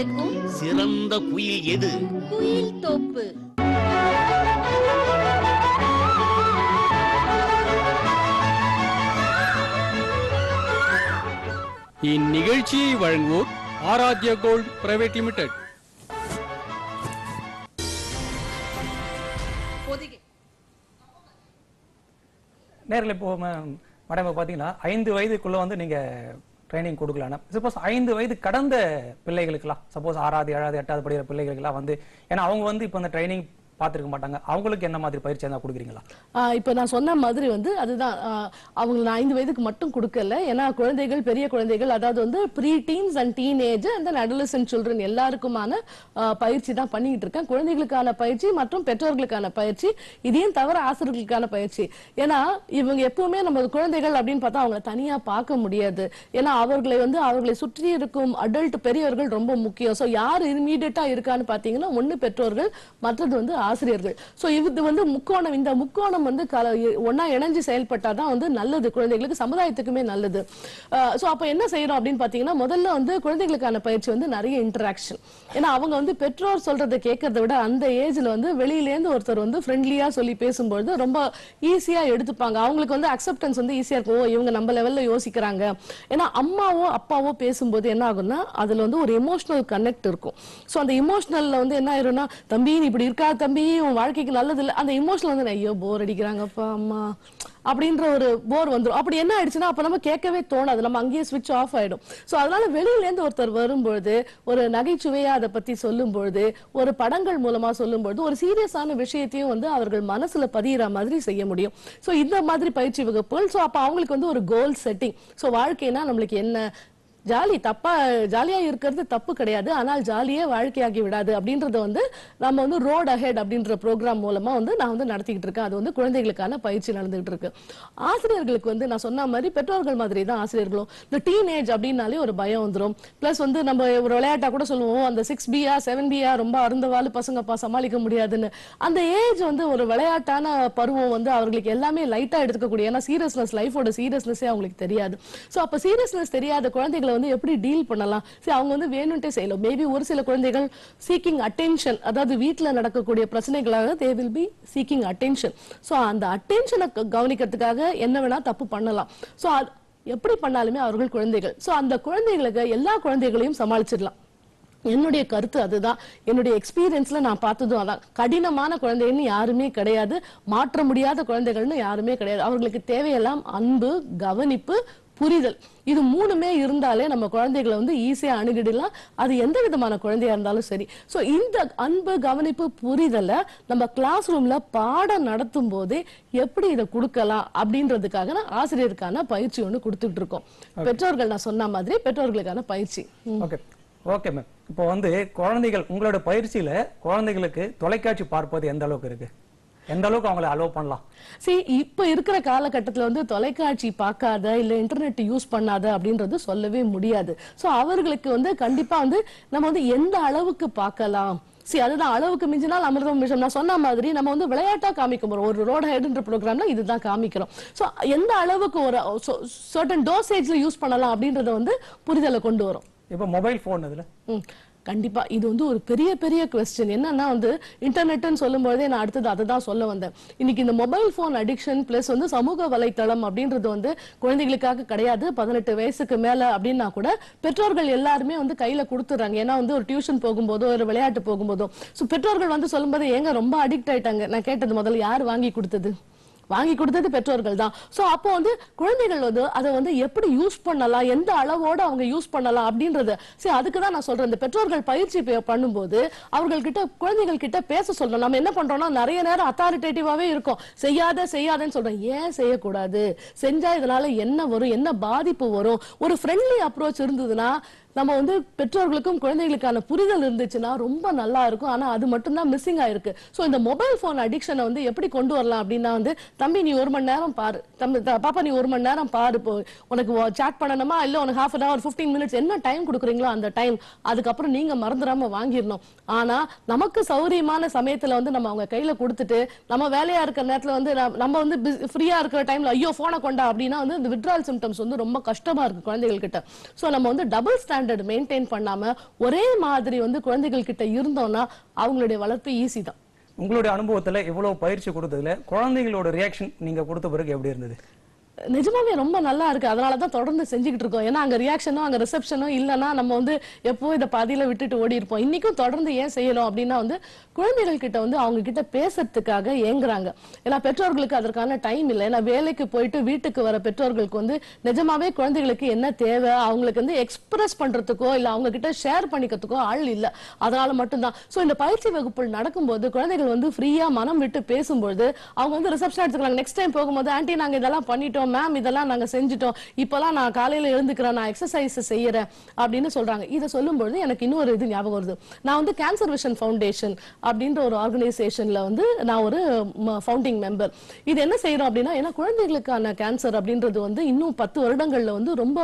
தேர்ந்தெடுக்கும் சிறந்த குயில் எது? குயில் தோப்பு. இந்நிகழ்ச்சியை வழங்குவோர் Aaradhya gold private limited. Podhigai. நேரில் இப்போ மேடம் பார்த்தீங்கன்னா ஐந்து வயதுக்குள்ள வந்து நீங்க ட்ரைனிங் கொடுக்கலாம்னா சப்போஸ் ஐந்து வயது கடந்த பிள்ளைகளுக்கெல்லாம் சப்போஸ் ஆறாவது ஏழாவது எட்டாவது படிக்கிற பிள்ளைகளுக்கெல்லாம் வந்து ஏன்னா அவங்க வந்து இப்போ இந்த ட்ரைனிங் பார்த்துருக்க மாட்டாங்க. அவங்களுக்கு என்ன மாதிரி பயிற்சி இருந்தால் கொடுக்குறீங்களா? இப்போ நான் சொன்ன மாதிரி வந்து அதுதான் ஆஹ் அவங்க நான் ஐந்து வயதுக்கு மட்டும் கொடுக்கல. ஏன்னா குழந்தைகள் பெரிய குழந்தைகள் அதாவது வந்து ப்ரீ டீன்ஸ் அண்ட் டீனேஜ் அந்த தென் அடலசன்ட் சில்ட்ரன் எல்லாருக்குமான பயிற்சி தான் பண்ணிக்கிட்டு இருக்கேன். குழந்தைகளுக்கான பயிற்சி மற்றும் பெற்றோர்களுக்கான பயிற்சி. இதையும் தவிர ஆசிரியர்களுக்கான பயிற்சி. ஏன்னா இவங்க எப்பவுமே நம்ம குழந்தைகள் அப்படின்னு பார்த்தா அவங்களை தனியா பார்க்க முடியாது. ஏன்னா அவர்களை வந்து அவர்களை சுற்றி இருக்கும் அடல்ட் பெரியவர்கள் ரொம்ப முக்கியம். ஸோ யார் இமீடியட்டா இருக்கான்னு பார்த்தீங்கன்னா ஒன்று பெற்றோர்கள் மற்றது வந்து ஆசிரியர்கள். ஸோ இது வந்து முக்கோணம் இந்த முக்கோணம் வந்து கல ஒன்னா இணைஞ்சு செயல்பட்டாதான் வந்து நல்லது. குழந்தைகளுக்கு சமுதாயத்துக்குமே நல்லது. ஸோ அப்போ என்ன செய்யறோம் அப்படின்னு பார்த்தீங்கன்னா முதல்ல வந்து குழந்தைகளுக்கான பயிற்சி வந்து நிறைய இன்டராக்ஷன் ஏன்னா அவங்க வந்து பெற்றோர் சொல்றதை கேட்கறத விட அந்த ஏஜ்ல வந்து வெளியிலேருந்து ஒருத்தர் வந்து ஃப்ரெண்ட்லியாக சொல்லி பேசும்பொழுது ரொம்ப ஈஸியாக எடுத்துப்பாங்க. அவங்களுக்கு வந்து அக்செப்டன்ஸ் வந்து ஈஸியாக இருக்கும். ஓ இவங்க நம்ம லெவலில் யோசிக்கிறாங்க. ஏன்னா அம்மாவோ அப்பாவோ பேசும்போது என்ன ஆகும்னா அதுல வந்து ஒரு எமோஷனல் கனெக்ட் இருக்கும். ஸோ அந்த இமோஷனல்ல வந்து என்ன ஆயிரும்னா தம்பி இப்படி இருக்கா தம்பி உன் வாழ்க்கைக்கு நல்லது இல்லை அந்த இமோஷனல் வந்து ஐயோ போர் அடிக்கிறாங்கப்பா அம்மா. அப்படின்ற ஒரு போர் வந்துடும் அப்படி என்ன ஆயிடுச்சுன்னா அப்ப நம்ம கேட்கவே தோணாது. நம்ம அங்கேயே ஸ்விட்ச் ஆஃப் ஆயிடும். ஸோ அதனால வெளியில இருந்து ஒருத்தர் வரும்பொழுது ஒரு நகைச்சுவையா அதை பத்தி சொல்லும் பொழுது ஒரு படங்கள் மூலமா சொல்லும் பொழுது ஒரு சீரியஸான விஷயத்தையும் வந்து அவர்கள் மனசுல பதியிற மாதிரி செய்ய முடியும். ஸோ இந்த மாதிரி பயிற்சி வகுப்புகள். ஸோ அப்ப அவங்களுக்கு வந்து ஒரு கோல் செட்டிங் ஸோ வாழ்க்கைனா நம்மளுக்கு என்ன? ஜாலி தப்பா ஜாலியா இருக்கிறது தப்பு கிடையாது. ஆனால் ஜாலியே வாழ்க்கையாகி விடாது அப்படின்றத வந்து நம்ம வந்து ரோட் அஹெட் அப்படின்ற ப்ரோக்ராம் மூலமா வந்து நான் வந்து நடத்திக்கிட்டு இருக்கேன். அது வந்து குழந்தைகளுக்கான பயிற்சி நடந்துகிட்டு இருக்கு. ஆசிரியர்களுக்கு வந்து நான் சொன்ன மாதிரி பெற்றோர்கள் மாதிரி தான் ஆசிரியர்களும். இந்த டீனேஜ் அப்படின்னாலே ஒரு பயம் வந்துரும். பிளஸ் வந்து நம்ம ஒரு விளையாட்டா கூட சொல்லுவோம். அந்த சிக்ஸ் பியா செவன் பியா ரொம்ப அருந்தவாள் பசங்கப்பா சமாளிக்க முடியாதுன்னு. அந்த ஏஜ் வந்து ஒரு விளையாட்டான பருவம் வந்து அவர்களுக்கு எல்லாமே லைட்டா எடுத்துக்கக்கூடிய ஏன்னா சீரியஸ்னஸ் லைஃபோட சீரியஸ்னஸே அவங்களுக்கு தெரியாது. ஸோ அப்ப சீரியஸ்னஸ் தெரியாத குழந்தைகள் வந்து எப்படி டீல் பண்ணலாம்? சரி அவங்க வந்து வேணும்ட்டே செய்யலாம். மேபி ஒரு சில குழந்தைகள் சீக்கிங் அட்டென்ஷன் அதாவது வீட்டில் நடக்கக்கூடிய பிரச்சனைகளாக they will be seeking attention so அந்த அட்டென்ஷனை கவனிக்கிறதுக்காக என்ன வேணால் தப்பு பண்ணலாம். சோ எப்படி பண்ணாலுமே அவர்கள் குழந்தைகள். சோ அந்த குழந்தைகளுக்கு எல்லா குழந்தைகளையும் சமாளிச்சிடலாம். என்னுடைய கருத்து அதுதான். என்னுடைய எக்ஸ்பீரியன்ஸ்ல நான் பார்த்ததும் அதான். கடினமான குழந்தைன்னு யாருமே கிடையாது. மாற்ற முடியாத குழந்தைகள்னு யாருமே கிடையாது. அவர்களுக்கு தேவையெல்லாம் அன்பு கவனிப்பு புரிதல். இது மூணுமே இருந்தாலே நம்ம குழந்தைகளை வந்து ஈஸியா அணுகிடலாம். அது எந்த விதமான குழந்தையா இருந்தாலும் சரி. சோ இந்த அன்பு கவனிப்பு புரிதலை நம்ம கிளாஸ் ரூம்ல பாடம் நடத்தும் போதே எப்படி இதை கொடுக்கலாம் அப்படின்றதுக்காக நான் ஆசிரியருக்கான பயிற்சி ஒண்ணு கொடுத்துட்டு இருக்கோம். பெற்றோர்கள் நான் சொன்ன மாதிரி பெற்றோர்களுக்கான பயிற்சி. ஓகே ஓகே மேம் இப்போ வந்து குழந்தைகள் உங்களோட பயிற்சியில குழந்தைகளுக்கு தொலைக்காட்சி பார்ப்பது எந்த அளவுக்கு இருக்கு? எந்த அளவுக்கு அவங்கள அலோவ் பண்ணலாம்? See இப்ப இருக்கிற காலகட்டத்துல வந்து தொலைக்காட்சி பார்க்காத இல்ல இன்டர்நெட் யூஸ் பண்ணாத அப்படின்றது சொல்லவே முடியாது. சோ அவர்களுக்கு வந்து கண்டிப்பா வந்து நம்ம வந்து எந்த அளவுக்கு பார்க்கலாம்? See அதுதான் அளவுக்கு மிஞ்சினால் அமிர்தம் விஷயம் நான் சொன்ன மாதிரி நம்ம வந்து விளையாட்டா காமிக்க போறோம். ஒரு ரோட் ஹெட்ன்ற ப்ரோக்ராம்ல இதுதான் காமிக்கிறோம். சோ எந்த அளவுக்கு ஒரு சர்டன் டோசேஜ்ல யூஸ் பண்ணலாம் அப்படின்றத வந்து புரிதலை கொண்டு வரும். இப்போ மொபைல் ஃபோன் இதுல கண்டிப்பா. இது வந்து ஒரு பெரிய பெரிய கொஸ்டின் என்னன்னா வந்து இன்டர்நெட்னு சொல்லும்போதே நான் அடுத்தது அதை தான் சொல்ல வந்தேன். இன்னைக்கு இந்த மொபைல் ஃபோன் அடிக்ஷன் பிளஸ் வந்து சமூக வலைத்தளம் அப்படின்றது வந்து குழந்தைகளுக்காக கிடையாது. பதினெட்டு வயசுக்கு மேல அப்படின்னா கூட பெற்றோர்கள் எல்லாருமே வந்து கையில கொடுத்துறாங்க ஏன்னா வந்து ஒரு டியூஷன் போகும்போதோ ஒரு விளையாட்டு போகும்போதோ. ஸோ பெற்றோர்கள் வந்து சொல்லும்போது ஏங்க ரொம்ப அடிக்ட் ஆயிட்டாங்க? நான் கேட்டது முதல்ல யார் வாங்கி கொடுத்தது? வாங்கி கொடுத்தது பெற்றோர்கள் தான் ஸோ அப்போ வந்து குழந்தைகள் வந்து அதை வந்து எப்படி யூஸ் பண்ணலாம் எந்த அளவோடு அவங்க யூஸ் பண்ணலாம் அப்படின்றத சரி அதுக்கு தான் நான் சொல்றேன். இந்த பெற்றோர்கள் பயிற்சி பண்ணும்போது அவர்கள்கிட்ட குழந்தைகள் கிட்ட பேச சொல்லணும் நம்ம என்ன பண்றோம்னா நிறைய நேரம் அத்தாரிட்டேட்டிவாவே இருக்கும். செய்யாத செய்யாதன்னு சொல்கிறோம் ஏன் செய்யக்கூடாது? செஞ்சா இதனால என்ன வரும்? என்ன பாதிப்பு வரும்? ஒரு ஃப்ரெண்ட்லி அப்ரோச் இருந்ததுன்னா நம்ம வந்து பெற்றோர்களுக்கும் குழந்தைகளுக்கான புரிதல் இருந்துச்சுன்னா ரொம்ப நல்லா இருக்கும். ஆனா அது மட்டும் தான் மிஸ்ஸிங் ஆயிருக்கு. ஸோ இந்த மொபைல் போன் அடிக்ஷனை வந்து எப்படி கொண்டு வரலாம் அப்படின்னா வந்து தம்பி நீ ஒரு மணி நேரம் பாரு. தம்பி பாப்பா நீ ஒரு மணி நேரம் பாரு. இப்போ உனக்கு சாட் பண்ணணுமா? இல்ல உனக்கு half an hour fifteen minutes என்ன டைம் கொடுக்குறீங்களோ அந்த டைம் அதுக்கப்புறம் நீங்க மறந்துடாம வாங்கிடணும். ஆனா நமக்கு சௌரியமான சமயத்துல வந்து நம்ம அவங்க கையில கொடுத்துட்டு நம்ம வேலையா இருக்கிற நேரத்துல வந்து நம்ம- வந்து ஃப்ரீயா இருக்கிற டைம்ல ஐயோ போனை கொண்டா அப்படின்னா வந்து இந்த விட்ரால் சிம்டம்ஸ் வந்து ரொம்ப கஷ்டமா இருக்கு குழந்தைகள் கிட்ட ஸோ நம்ம வந்து டபுள் ஸ்டாண்ட் ஸ்டாண்டர்ட் மெயின்டைன் பண்ணாம ஒரே மாதிரி வந்து குழந்தைகள் கிட்ட இருந்தோம்னா அவங்களுடைய வளர்ப்பு ஈஸி தான். உங்களுடைய அனுபவத்துல இவ்வளவு பயிற்சி கொடுத்ததுல குழந்தைகளோட ரியாக்ஷன் நீங்க கொடுத்த பிறகு எப்படி இருந்தது? நிஜமாவே ரொம்ப நல்லா இருக்கு. அதனால தான் தொடர்ந்து செஞ்சுக்கிட்டு இருக்கோம். ஏன்னா அங்க ரியாக்ஷனும் அங்க ரிசப்ஷனும் இல்லைன்னா நம்ம வந்து எப்போ இதை பாதியில விட்டுட்டு ஓடி இருப்போம் இன்னைக்கும் தொடர்ந்து ஏன் செய்யணும் அப்படின்னா வந்து குழந்தைகள் கிட்ட வந்து அவங்க கிட்ட பேசுறதுக்காக ஏங்குறாங்க. ஏன்னா பெற்றோர்களுக்கு அதற்கான டைம் இல்லை. ஏன்னா வேலைக்கு போயிட்டு வீட்டுக்கு வர பெற்றோர்களுக்கு வந்து நிஜமாவே குழந்தைகளுக்கு என்ன தேவை? அவங்களுக்கு வந்து எக்ஸ்பிரஸ் பண்றதுக்கோ இல்ல அவங்க கிட்ட ஷேர் பண்ணிக்கிறதுக்கோ ஆள் இல்ல. அதனால மட்டும்தான். சோ இந்த பயிற்சி வகுப்புகள் நடக்கும்போது குழந்தைகள் வந்து ஃப்ரீயா மனம் விட்டு பேசும்போது அவங்க வந்து ரிசப்ஷன் எடுத்துக்கிறாங்க. நெக்ஸ்ட் டைம் போகும்போது ஆன்ட்டி நாங்க இதெல்லாம் பண்ணிட்டோம். மேம் இதெல்லாம் நாங்க செஞ்சுட்டோம். இப்பெல்லாம் நான் காலையில எழுந்துக்கிறேன் நான் எக்ஸசைஸ் செய்யறேன் அப்படின்னு சொல்றாங்க. இதை சொல்லும்பொழுது எனக்கு இன்னொரு இது ஞாபகம் வருது. நான் வந்து கேன்சர் விஷன் ஃபவுண்டேஷன் அப்படின்ற ஒரு ஆர்கனைசேஷன்ல வந்து நான் ஒரு ஃபவுண்டிங் மெம்பர் இது என்ன செய்யறோம் அப்படின்னா ஏன்னா குழந்தைகளுக்கான கேன்சர் அப்படின்றது வந்து இன்னும் பத்து வருடங்கள்ல வந்து ரொம்ப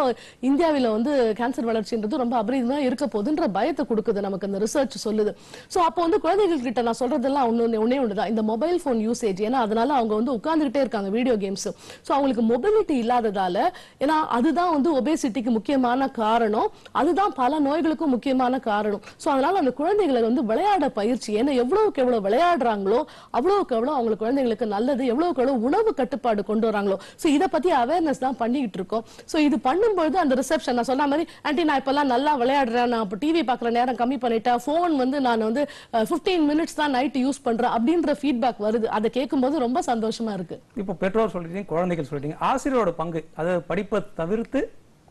இந்தியாவில வந்து கேன்சர் வளர்ச்சின்றது ரொம்ப அபரிதமா இருக்க போகுதுன்ற பயத்தை கொடுக்குது நமக்கு அந்த ரிசர்ச் சொல்லுது. ஸோ அப்போ வந்து குழந்தைகள் கிட்ட நான் சொல்றதெல்லாம் ஒண்ணு ஒன்று தான் இந்த மொபைல் ஃபோன் யூசேஜ் ஏன்னா அதனால அவங்க வந்து உட்கார்ந்துகிட்டே இருக்காங்க வீடியோ கேம்ஸ் ஸோ அவங்களுக்கு மொபிலிட்டி இல்லாததால ஏன்னா அதுதான் வந்து ஒபேசிட்டிக்கு முக்கியமான காரணம். அதுதான் பல நோய்களுக்கும் முக்கியமான காரணம். ஸோ அதனால அந்த குழந்தைகளை வந்து விளையாட பயிற்சி ஏன்னா எவ்வளவுக்கு எவ்வளவு விளையாடுறாங்களோ அவ்வளவுக்கு எவ்வளவு அவங்க குழந்தைங்களுக்கு நல்லது எவ்வளவுக்கு எவ்வளவு உணவு கட்டுப்பாடு கொண்டு வராங்களோ. ஸோ இதை பத்தி அவேர்னஸ் தான் பண்ணிக்கிட்டு இருக்கோம். ஸோ இது பண்ணும்பொழுது அந்த ரிசப்ஷன் நான் சொன்ன மாதிரி ஆண்டி நான் இப்பெல்லாம் நல்லா விளையாடுறேன். நான் இப்போ டிவி பார்க்குற நேரம் கம்மி பண்ணிட்டேன் ஃபோன் வந்து நான் வந்து ஃபிஃப்டீன் மினிட்ஸ் தான் நைட்டு யூஸ் பண்றேன். அப்படின்ற ஃபீட்பேக் வருது. அதை கேட்கும்போது ரொம்ப சந்தோஷமா இருக்கு. இப்போ பெற்றோர் சொல்லிட்டீங்க குழந்தைகள் சொல்லிட்டீங்க ஆசிரியரோட பங்கு அதாவது படிப்பை தவிர்த்து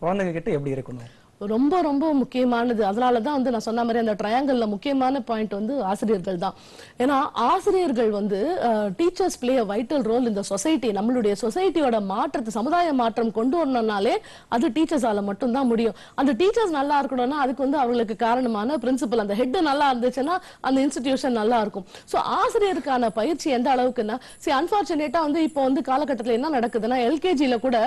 குழந்தைங்க கிட்ட எப்படி இருக்கணும்? ரொம்ப ரொம்ப முக்கியமானது. அதனால தான் வந்து நான் சொன்ன மாதிரி அந்த ட்ரையாங்கிளில் முக்கியமான பாயிண்ட் வந்து ஆசிரியர்கள் தான். ஏன்னா ஆசிரியர்கள் வந்து teachers play a vital role இந்த சொசைட்டி நம்மளுடைய சொசைட்டியோட மாற்றத்தை சமுதாய மாற்றம் கொண்டு வரணும்னாலே அது டீச்சர்ஸால் மட்டும்தான் முடியும். அந்த டீச்சர்ஸ் நல்லா இருக்கணும்னா அதுக்கு வந்து அவங்களுக்கு காரணமான பிரின்சிபல் அந்த ஹெட் நல்லா இருந்துச்சுன்னா அந்த இன்ஸ்டிடியூஷன் நல்லா இருக்கும். ஸோ ஆசிரியருக்கான பயிற்சி எந்த அளவுக்குன்னா சரி அன்ஃபார்ச்சுனேட்டாக வந்து இப்போ வந்து காலகட்டத்தில் என்ன நடக்குதுன்னா எல்கேஜியில் கூட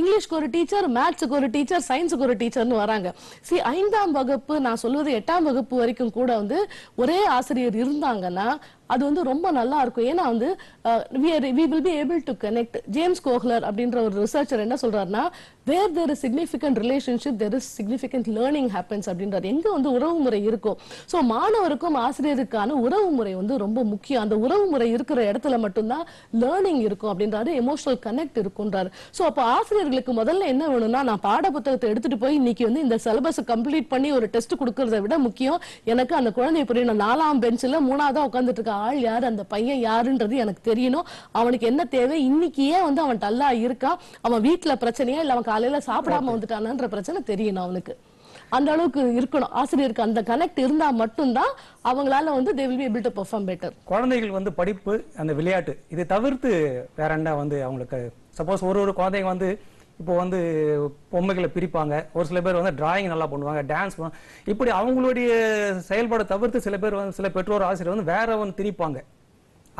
இங்கிலீஷ்க்கு ஒரு டீச்சர் மேத்ஸுக்கு ஒரு டீச்சர் சயின்ஸுக்கு ஒரு டீச்சர் டீச்சர்னு வராங்க. சி ஐந்தாம் வகுப்பு நான் சொல்வது எட்டாம் வகுப்பு வரைக்கும் கூட வந்து ஒரே ஆசிரியர் இருந்தாங்கன்னா அது வந்து ரொம்ப நல்லா இருக்கும். ஏன்னா வந்து we will be able to connect James Kohler அப்படின்ற ஒரு ரிசர்ச்சர் என்ன சொல்றாருன்னா where there is significant relationship there is significant learning happens அப்படின்றது எங்க வந்து உறவு முறை இருக்கும் ஸோ மாணவருக்கும் ஆசிரியருக்கான உறவு முறை வந்து ரொம்ப முக்கியம். அந்த உறவு முறை இருக்கிற இடத்துல மட்டும்தான் லேர்னிங் இருக்கும் அப்படின்றாரு. எமோஷனல் கனெக்ட் இருக்குன்றாரு ஸோ அப்போ ஆசிரியர்களுக்கு முதல்ல என்ன வேணும்னா நான் பாட புத்தகத்தை எடுத்துட்டு போய் இன்னைக்கு வந்து இந்த சிலபஸ் கம்ப்ளீட் பண்ணி ஒரு டெஸ்ட் கொடுக்கறத விட முக்கியம். எனக்கு அந்த குழந்தை புரியணும். நாலாம் பெஞ்சில் மூணாவதா உட்காந்துட்டு இருக்க ஆள் யார்? அந்த பையன் யாருன்றது எனக்கு தெரியணும். அவனுக்கு என்ன தேவை? இன்னைக்கு ஏன் வந்து அவன் டல்லா இருக்கா அவன் வீட்டில் பிரச்சனையா? இல்லை அவன் காலையில சாப்பிடாம வந்துட்டானான்ற பிரச்சனை தெரியணும் அவனுக்கு. அந்த அளவுக்கு இருக்கணும். ஆசிரியருக்கு அந்த கனெக்ட் இருந்தா மட்டும்தான் அவங்களால வந்து they will be able to perform better குழந்தைகள் வந்து படிப்பு அந்த விளையாட்டு இதை தவிர்த்து வேற என்ன வந்து அவங்களுக்கு சப்போஸ் ஒரு ஒரு குழந்தைங்க வந்து இப்போ வந்து பொம்மைகளை பிரிப்பாங்க. ஒரு சில பேர் வந்து டிராயிங் நல்லா பண்ணுவாங்க டான்ஸ் பண்ணுவாங்க இப்படி அவங்களுடைய செயல்பாடை தவிர்த்து சில பேர் வந்து சில பெற்றோர் ஆசிரியர் வந்து வேற ஒன்று திணிப்பாங்க.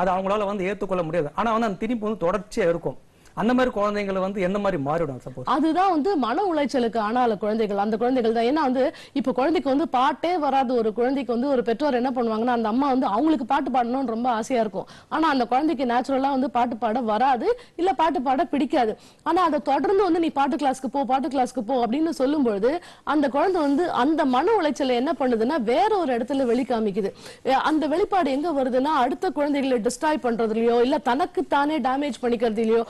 அது அவங்களால வந்து ஏற்றுக்கொள்ள முடியாது. ஆனா வந்து அந்த திணிப்பு வந்து தொடர்ச்சியா இருக்கும். அந்த மாதிரி குழந்தைங்களை வந்து எந்த மாதிரி மாறிடும் சப்போஸ் அதுதான் வந்து மன உளைச்சலுக்கு ஆனால குழந்தைகள். அந்த குழந்தைகள் தான். ஏன்னா வந்து இப்ப குழந்தைக்கு வந்து பாட்டே வராது. ஒரு குழந்தைக்கு வந்து ஒரு பெற்றோர் என்ன பண்ணுவாங்கன்னா அந்த அம்மா வந்து அவங்களுக்கு பாட்டு பாடணும்னு ரொம்ப ஆசையா இருக்கும். ஆனா அந்த குழந்தைக்கு நேச்சுரலா வந்து பாட்டு பாட வராது. இல்ல பாட்டு பாட பிடிக்காது. ஆனா அதை தொடர்ந்து வந்து நீ பாட்டு கிளாஸ்க்கு போ பாட்டு கிளாஸ்க்கு போ அப்படின்னு சொல்லும் பொழுது அந்த குழந்தை வந்து அந்த மன உளைச்சலை என்ன பண்ணுதுன்னா வேற ஒரு இடத்துல வெளி காமிக்குது. அந்த வெளிப்பாடு எங்க வருதுன்னா அடுத்த குழந்தைகளை டிஸ்ட்ராய் பண்றதுலயோ இல்ல தனக்கு தானே டேமேஜ் பண்ணிக்கிறதுலயோ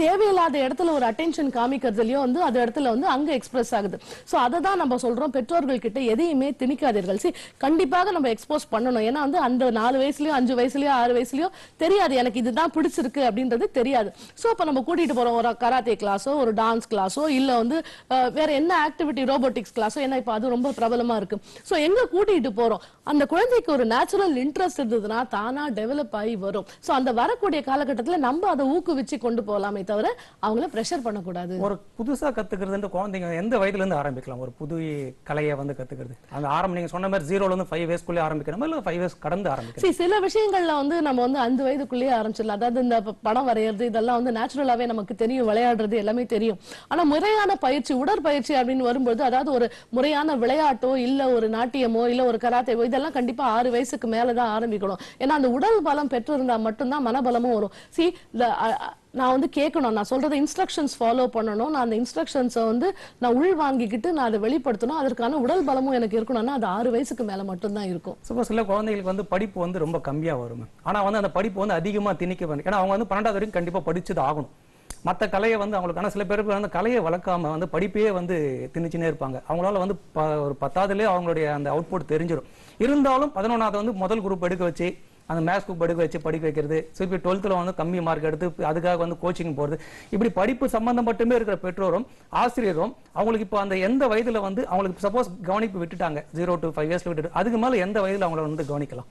தேவையில்லாத இடத்துல ஒரு அட்டென்ஷன் காமிக்கிறதுலயோ வந்து அது இடத்துல வந்து அங்க எக்ஸ்பிரஸ் ஆகுது. சோ அதை தான் நம்ம சொல்றோம் பெற்றோர்கள் கிட்ட எதையுமே திணிக்காதீர்கள். சி கண்டிப்பாக நம்ம எக்ஸ்போஸ் பண்ணணும். ஏன்னா வந்து அந்த நாலு வயசுலயோ அஞ்சு வயசுலயோ ஆறு வயசுலயோ தெரியாது. எனக்கு இதுதான் பிடிச்சிருக்கு அப்படின்றது தெரியாது. சோ அப்ப நம்ம கூட்டிட்டு போறோம். ஒரு கராத்தே கிளாஸோ ஒரு டான்ஸ் கிளாஸோ இல்ல வந்து வேற என்ன ஆக்டிவிட்டி ரோபோட்டிக்ஸ் கிளாஸோ ஏன்னா இப்ப அது ரொம்ப பிரபலமா இருக்கு. சோ எங்க கூட்டிட்டு போறோம்? அந்த குழந்தைக்கு ஒரு நேச்சுரல் இன்ட்ரெஸ்ட் இருந்ததுன்னா தானா டெவலப் ஆகி வரும். சோ அந்த வரக்கூடிய காலகட்டத்துல நம்ம அதை ஊக்குவிச்சு கொண்டு போகலாம் தவிர அவங்கள பிரஷர் பண்ணக்கூடாது. ஒரு புதுசா கத்துக்கிறதுன்ற குழந்தைங்க எந்த வயதுல இருந்து ஆரம்பிக்கலாம்? ஒரு புது கலையை வந்து கத்துக்கிறது. அந்த ஆரம்பம் நீங்க சொன்ன மாதிரி ஜீரோல இருந்து ஃபைவ் இயர்ஸ்க்குள்ளே ஆரம்பிக்கணுமா? இல்ல ஃபைவ் இயர்ஸ் கடந்து ஆரம்பிக்கணும்? சரி சில விஷயங்கள்ல வந்து நம்ம வந்து அஞ்சு வயதுக்குள்ளேயே ஆரம்பிச்சிடலாம். அதாவது இந்த படம் வரைகிறது இதெல்லாம் வந்து நேச்சுரலாவே நமக்கு தெரியும். விளையாடுறது எல்லாமே தெரியும். ஆனா முறையான பயிற்சி உடற்பயிற்சி அப்படின்னு வரும்போது அதாவது ஒரு முறையான விளையாட்டோ இல்ல ஒரு நாட்டியமோ இல்ல ஒரு கராத்தேவோ இதெல்லாம் கண்டிப்பா ஆறு வயசுக்கு மேலதான் ஆரம்பிக்கணும். ஏன்னா அந்த உடல் பலம் பெற்றிருந்தா மட்டும்தான் மனபலமும் வரும். சி நான் வந்து கேட்கணும். நான் சொல்றத இன்ஸ்ட்ரக்ஷன்ஸ் ஃபாலோ பண்ணணும். நான் அந்த இன்ஸ்ட்ரக்ஷன்ஸை வந்து நான் உள் வாங்கிக்கிட்டு நான் அதை வெளிப்படுத்தணும். அதற்கான உடல் பலமும் எனக்கு இருக்கணும்னா அது ஆறு வயசுக்கு மேலே மட்டும்தான் இருக்கும். சப்போஸ் சில குழந்தைகளுக்கு வந்து படிப்பு வந்து ரொம்ப கம்மியாக வரும். ஆனால் வந்து அந்த படிப்பு வந்து அதிகமாக திணிக்க வரும் ஏன்னா அவங்க வந்து பன்னெண்டாவது வரைக்கும் கண்டிப்பாக படிச்சது ஆகணும். மற்ற கலையை வந்து அவங்களுக்கு ஆனால் சில பேருக்கு வந்து கலையை வளர்க்காம வந்து படிப்பையே வந்து திணிச்சுனே இருப்பாங்க. அவங்களால வந்து ப- ஒரு பத்தாவதுலேயே அவங்களுடைய அந்த அவுட்புட் தெரிஞ்சிடும் இருந்தாலும் பதினொன்றாவது வந்து முதல் குரூப் எடுக்க வச்சு அந்த மேக்ஸ் புக் படிக்க வச்சு படிக்க வைக்கிறது. திருப்பி டுவெல்த்தில் வந்து கம்மி மார்க் எடுத்து அதுக்காக வந்து கோச்சிங் போகிறது இப்படி படிப்பு சம்பந்தம் மட்டுமே இருக்கிற பெற்றோரும் ஆசிரியரும் அவங்களுக்கு இப்போ அந்த எந்த வயதில் வந்து அவங்களுக்கு சப்போஸ் கவனிப்பு விட்டுட்டாங்க. ஜீரோ டு ஃபைவ் இயர்ஸில் விட்டுட்டு அதுக்கு மேலே எந்த வயதில் அவங்கள வந்து கவனிக்கலாம்?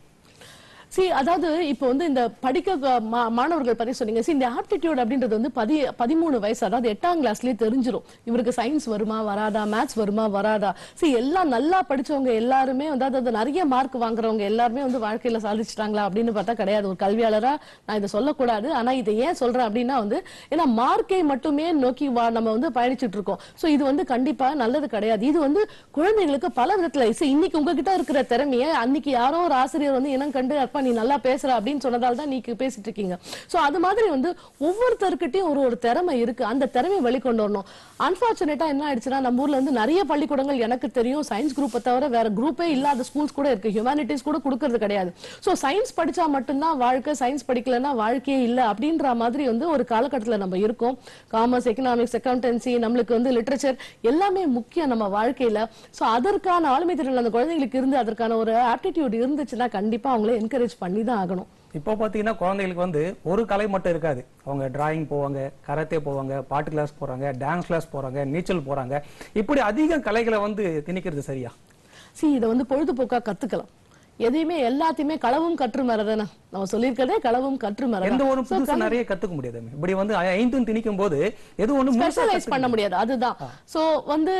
சி அதாவது இப்போ வந்து இந்த படிக்க மா- மாணவர்கள் பத்தி சொன்னீங்க. சி இந்த ஆப்டிடியூட் அப்படின்றது வந்து பதி பதிமூணு வயசு அதாவது எட்டாம் கிளாஸ்லயே தெரிஞ்சிடும் இவருக்கு சயின்ஸ் வருமா வராதா மேத்ஸ் வருமா வராதா? சி எல்லாம் நல்லா படிச்சவங்க எல்லாருமே வந்து அதாவது நிறைய மார்க் வாங்குறவங்க எல்லாருமே வந்து வாழ்க்கையில சாதிச்சிட்டாங்களா அப்படின்னு பார்த்தா கிடையாது. ஒரு கல்வியாளரா நான் இதை சொல்லக்கூடாது. ஆனா இதை ஏன் சொல்றேன் அப்படின்னா வந்து ஏன்னா மார்க்கை மட்டுமே நோக்கி வா நம்ம வந்து பயணிச்சுட்டு இருக்கோம். சோ இது வந்து கண்டிப்பா நல்லது கிடையாது. இது வந்து குழந்தைகளுக்கு பல விதத்துல இன்னைக்கு உங்ககிட்ட இருக்கிற திறமையை அன்னைக்கு யாரோ ஒரு ஆசிரியர் வந்து இனம் கண்டு அப்பா நீ நல்லா பேசுற அப்படின்னு சொன்னதால தான் நீக்கு பேசிட்டு இருக்கீங்க. ஸோ அது மாதிரி வந்து ஒவ்வொருத்தருக்கிட்டையும் ஒரு ஒரு திறமை இருக்கு. அந்த திறமையை வெளிக்கொண்டு வரணும் அன்பார்ச்சுனேட்டா என்ன ஆயிடுச்சுன்னா நம்ம ஊர்ல வந்து நிறைய பள்ளிக்கூடங்கள் எனக்கு தெரியும். சயின்ஸ் குரூப்பை தவிர வேற குரூப்பே இல்லாத ஸ்கூல்ஸ் கூட இருக்கு. ஹியூமானிட்டிஸ் கூட கொடுக்கறது கிடையாது. ஸோ சயின்ஸ் படிச்சா மட்டும்தான் வாழ்க்கை சயின்ஸ் படிக்கலன்னா வாழ்க்கையே இல்லை அப்படின்ற மாதிரி வந்து ஒரு காலகட்டத்தில் நம்ம இருக்கோம். காமர்ஸ் எக்கனாமிக்ஸ் அக்கௌண்டன்சி நம்மளுக்கு வந்து லிட்ரேச்சர் எல்லாமே முக்கியம் நம்ம வாழ்க்கையில. ஸோ அதற்கான ஆளுமை திறன் அந்த குழந்தைங்களுக்கு இருந்து அதற்கான ஒரு ஆப்டிடியூட் இருந்துச்சுன்னா கண்டிப்பா அவங்கள என்கரேஜ் பண்ணி தான் ஆகணும். இப்போ பார்த்தீங்கன்னா குழந்தைகளுக்கு வந்து ஒரு கலை மட்டும் இருக்காது. அவங்க டிராயிங் போவாங்க கராத்தே போவாங்க பாட்டு கிளாஸ் போறாங்க டான்ஸ் கிளாஸ் போறாங்க நீச்சல் போறாங்க. இப்படி அதிக கலைகளை வந்து திணிக்கிறது சரியா? சி இதை வந்து பொழுதுபோக்கா கத்துக்கலாம். எதையுமே எல்லாத்தையுமே களவும் கற்று மரதானே நம்ம சொல்லியிருக்கதே களவும் கற்று மரம் எந்த ஒரு புதுசு நிறைய கத்துக்க முடியாது இப்படி வந்து ஐந்தும் திணிக்கும் போது எது முழுசா ஸ்பெஷலைஸ் பண்ண முடியாது. அதுதான். சோ வந்து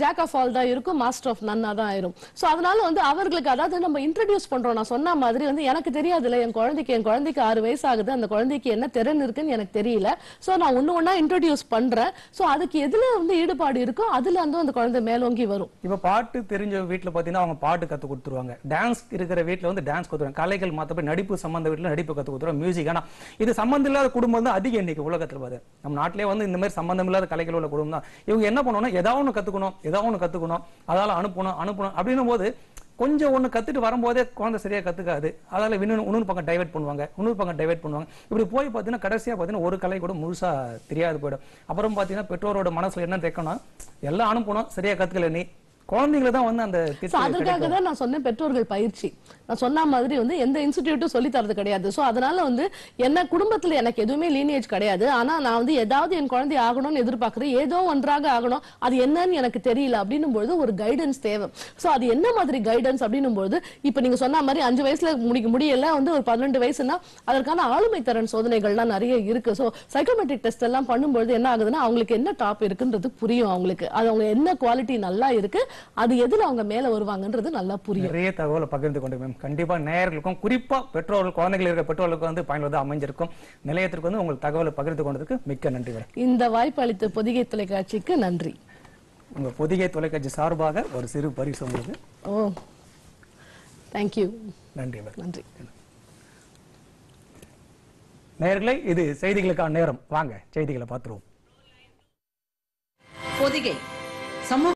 ஜாக் ஆஃப் ஆல் தான் இருக்கும் மாஸ்டர் ஆஃப் நன்னா தான் ஆயிரும். ஸோ அதனால வந்து அவர்களுக்கு அதாவது நம்ம இன்ட்ரடியூஸ் பண்றோம். நான் சொன்ன மாதிரி வந்து எனக்கு தெரியாதுல்ல என் குழந்தைக்கு என் குழந்தைக்கு ஆறு வயசு ஆகுது அந்த குழந்தைக்கு என்ன திறன் இருக்குன்னு எனக்கு தெரியல. ஸோ நான் ஒன்று ஒன்றா இன்ட்ரடியூஸ் பண்றேன். ஸோ அதுக்கு எதுல வந்து ஈடுபாடு இருக்கோ அதுல வந்து அந்த குழந்தை மேலோங்கி வரும். இப்போ பாட்டு தெரிஞ்ச வீட்டில் பார்த்தீங்கன்னா அவங்க பாட்டு கற்றுக் கொடுத்துருவாங்க. டான்ஸ் இருக்கிற வீட்டில் வந்து டான்ஸ் கொடுத்துருவாங்க கலைகள் மற்றபடி நடிப்பு சம்பந்த வீட்டில் நடிப்பு கற்றுக் கொடுத்துருவாங்க. மியூசிக் ஆனால் இது சம்பந்தம் இல்லாத குடும்பம் தான் அதிகம் இன்னைக்கு உலகத்தில் பாரு. நம்ம நாட்டிலே வந்து இந்த மாதிரி சம்பந்தம் இல்லாத கலைகள் உள்ள குடும்பம் தான். இவங்க என்ன பண்ணணும்னா ஏதாவது ஒன்று கற்றுக்கணும் ஏதாவது ஒண்ணு கத்துக்கணும் அதால அனுப்பணும் அனுப்பணும் அப்படின்னும் போது கொஞ்சம் ஒண்ணு கத்துட்டு வரும்போதே குழந்தை சரியா கத்துக்காது. அதால இன்னொரு இன்னொரு பக்கம் டைவர்ட் பண்ணுவாங்க. இன்னொரு பக்கம் டைவர்ட் பண்ணுவாங்க. இப்படி போய் பார்த்தீங்கன்னா கடைசியா பார்த்தீங்கன்னா ஒரு கலை கூட முழுசா தெரியாது போயிடும். அப்புறம் பார்த்தீங்கன்னா பெற்றோரோட மனசுல என்ன தைக்கணும் எல்லாம் அனுப்பணும் சரியா கத்துக்கல நீ. குழந்தைங்களை தான் வந்து அந்த அதுக்காக. தான் நான் சொன்னேன் பெற்றோர்கள் பயிற்சி. நான் சொன்ன மாதிரி வந்து எந்த இன்ஸ்டிடியூட்டும் சொல்லி தரது கிடையாது. ஸோ அதனால வந்து என்ன குடும்பத்தில் எனக்கு எதுவுமே லீனேஜ் கிடையாது. ஆனால் நான் வந்து ஏதாவது என் குழந்தை ஆகணும்னு எதிர்பார்க்குறேன் ஏதோ ஒன்றாக ஆகணும் அது என்னன்னு எனக்கு தெரியல அப்படின்னும் பொழுது ஒரு கைடன்ஸ் தேவை. ஸோ அது என்ன மாதிரி கைடன்ஸ் அப்படின்னும் பொழுது இப்போ நீங்க சொன்ன மாதிரி அஞ்சு வயசுல முடிக்க முடியல வந்து ஒரு பன்னெண்டு வயசுனா அதற்கான ஆளுமை திறன் சோதனைகள்லாம் நிறைய இருக்கு. ஸோ சைக்கோமெட்ரிக் டெஸ்ட் எல்லாம் பண்ணும்பொழுது என்ன ஆகுதுன்னா அவங்களுக்கு என்ன டாப் இருக்குன்றது புரியும் அவங்களுக்கு. அது அவங்க என்ன குவாலிட்டி நல்லா இருக்கு அது எதுல அவங்க மேல வருவாங்கன்றது நல்லா புரியும். நிறைய தகவலை பகிர்ந்து கொண்டு மேம் கண்டிப்பா நேயர்களுக்கும் குறிப்பா பெற்றோர்கள் குழந்தைகள் இருக்க பெற்றோர்களுக்கு வந்து பயனுள்ளதாக அமைஞ்சிருக்கும். நிலையத்திற்கு வந்து உங்கள் தகவலை பகிர்ந்து கொண்டதுக்கு மிக்க நன்றி இந்த வாய்ப்பு அளித்த பொதிகை தொலைக்காட்சிக்கு நன்றி. உங்க பொதிகை தொலைக்காட்சி சார்பாக ஒரு சிறு பரிசு உங்களுக்கு. ஓ தேங்க்யூ நன்றி நன்றி. நேயர்களே இது செய்திகளுக்கான நேரம். வாங்க செய்திகளை பார்த்துருவோம். பொதிகை சமூக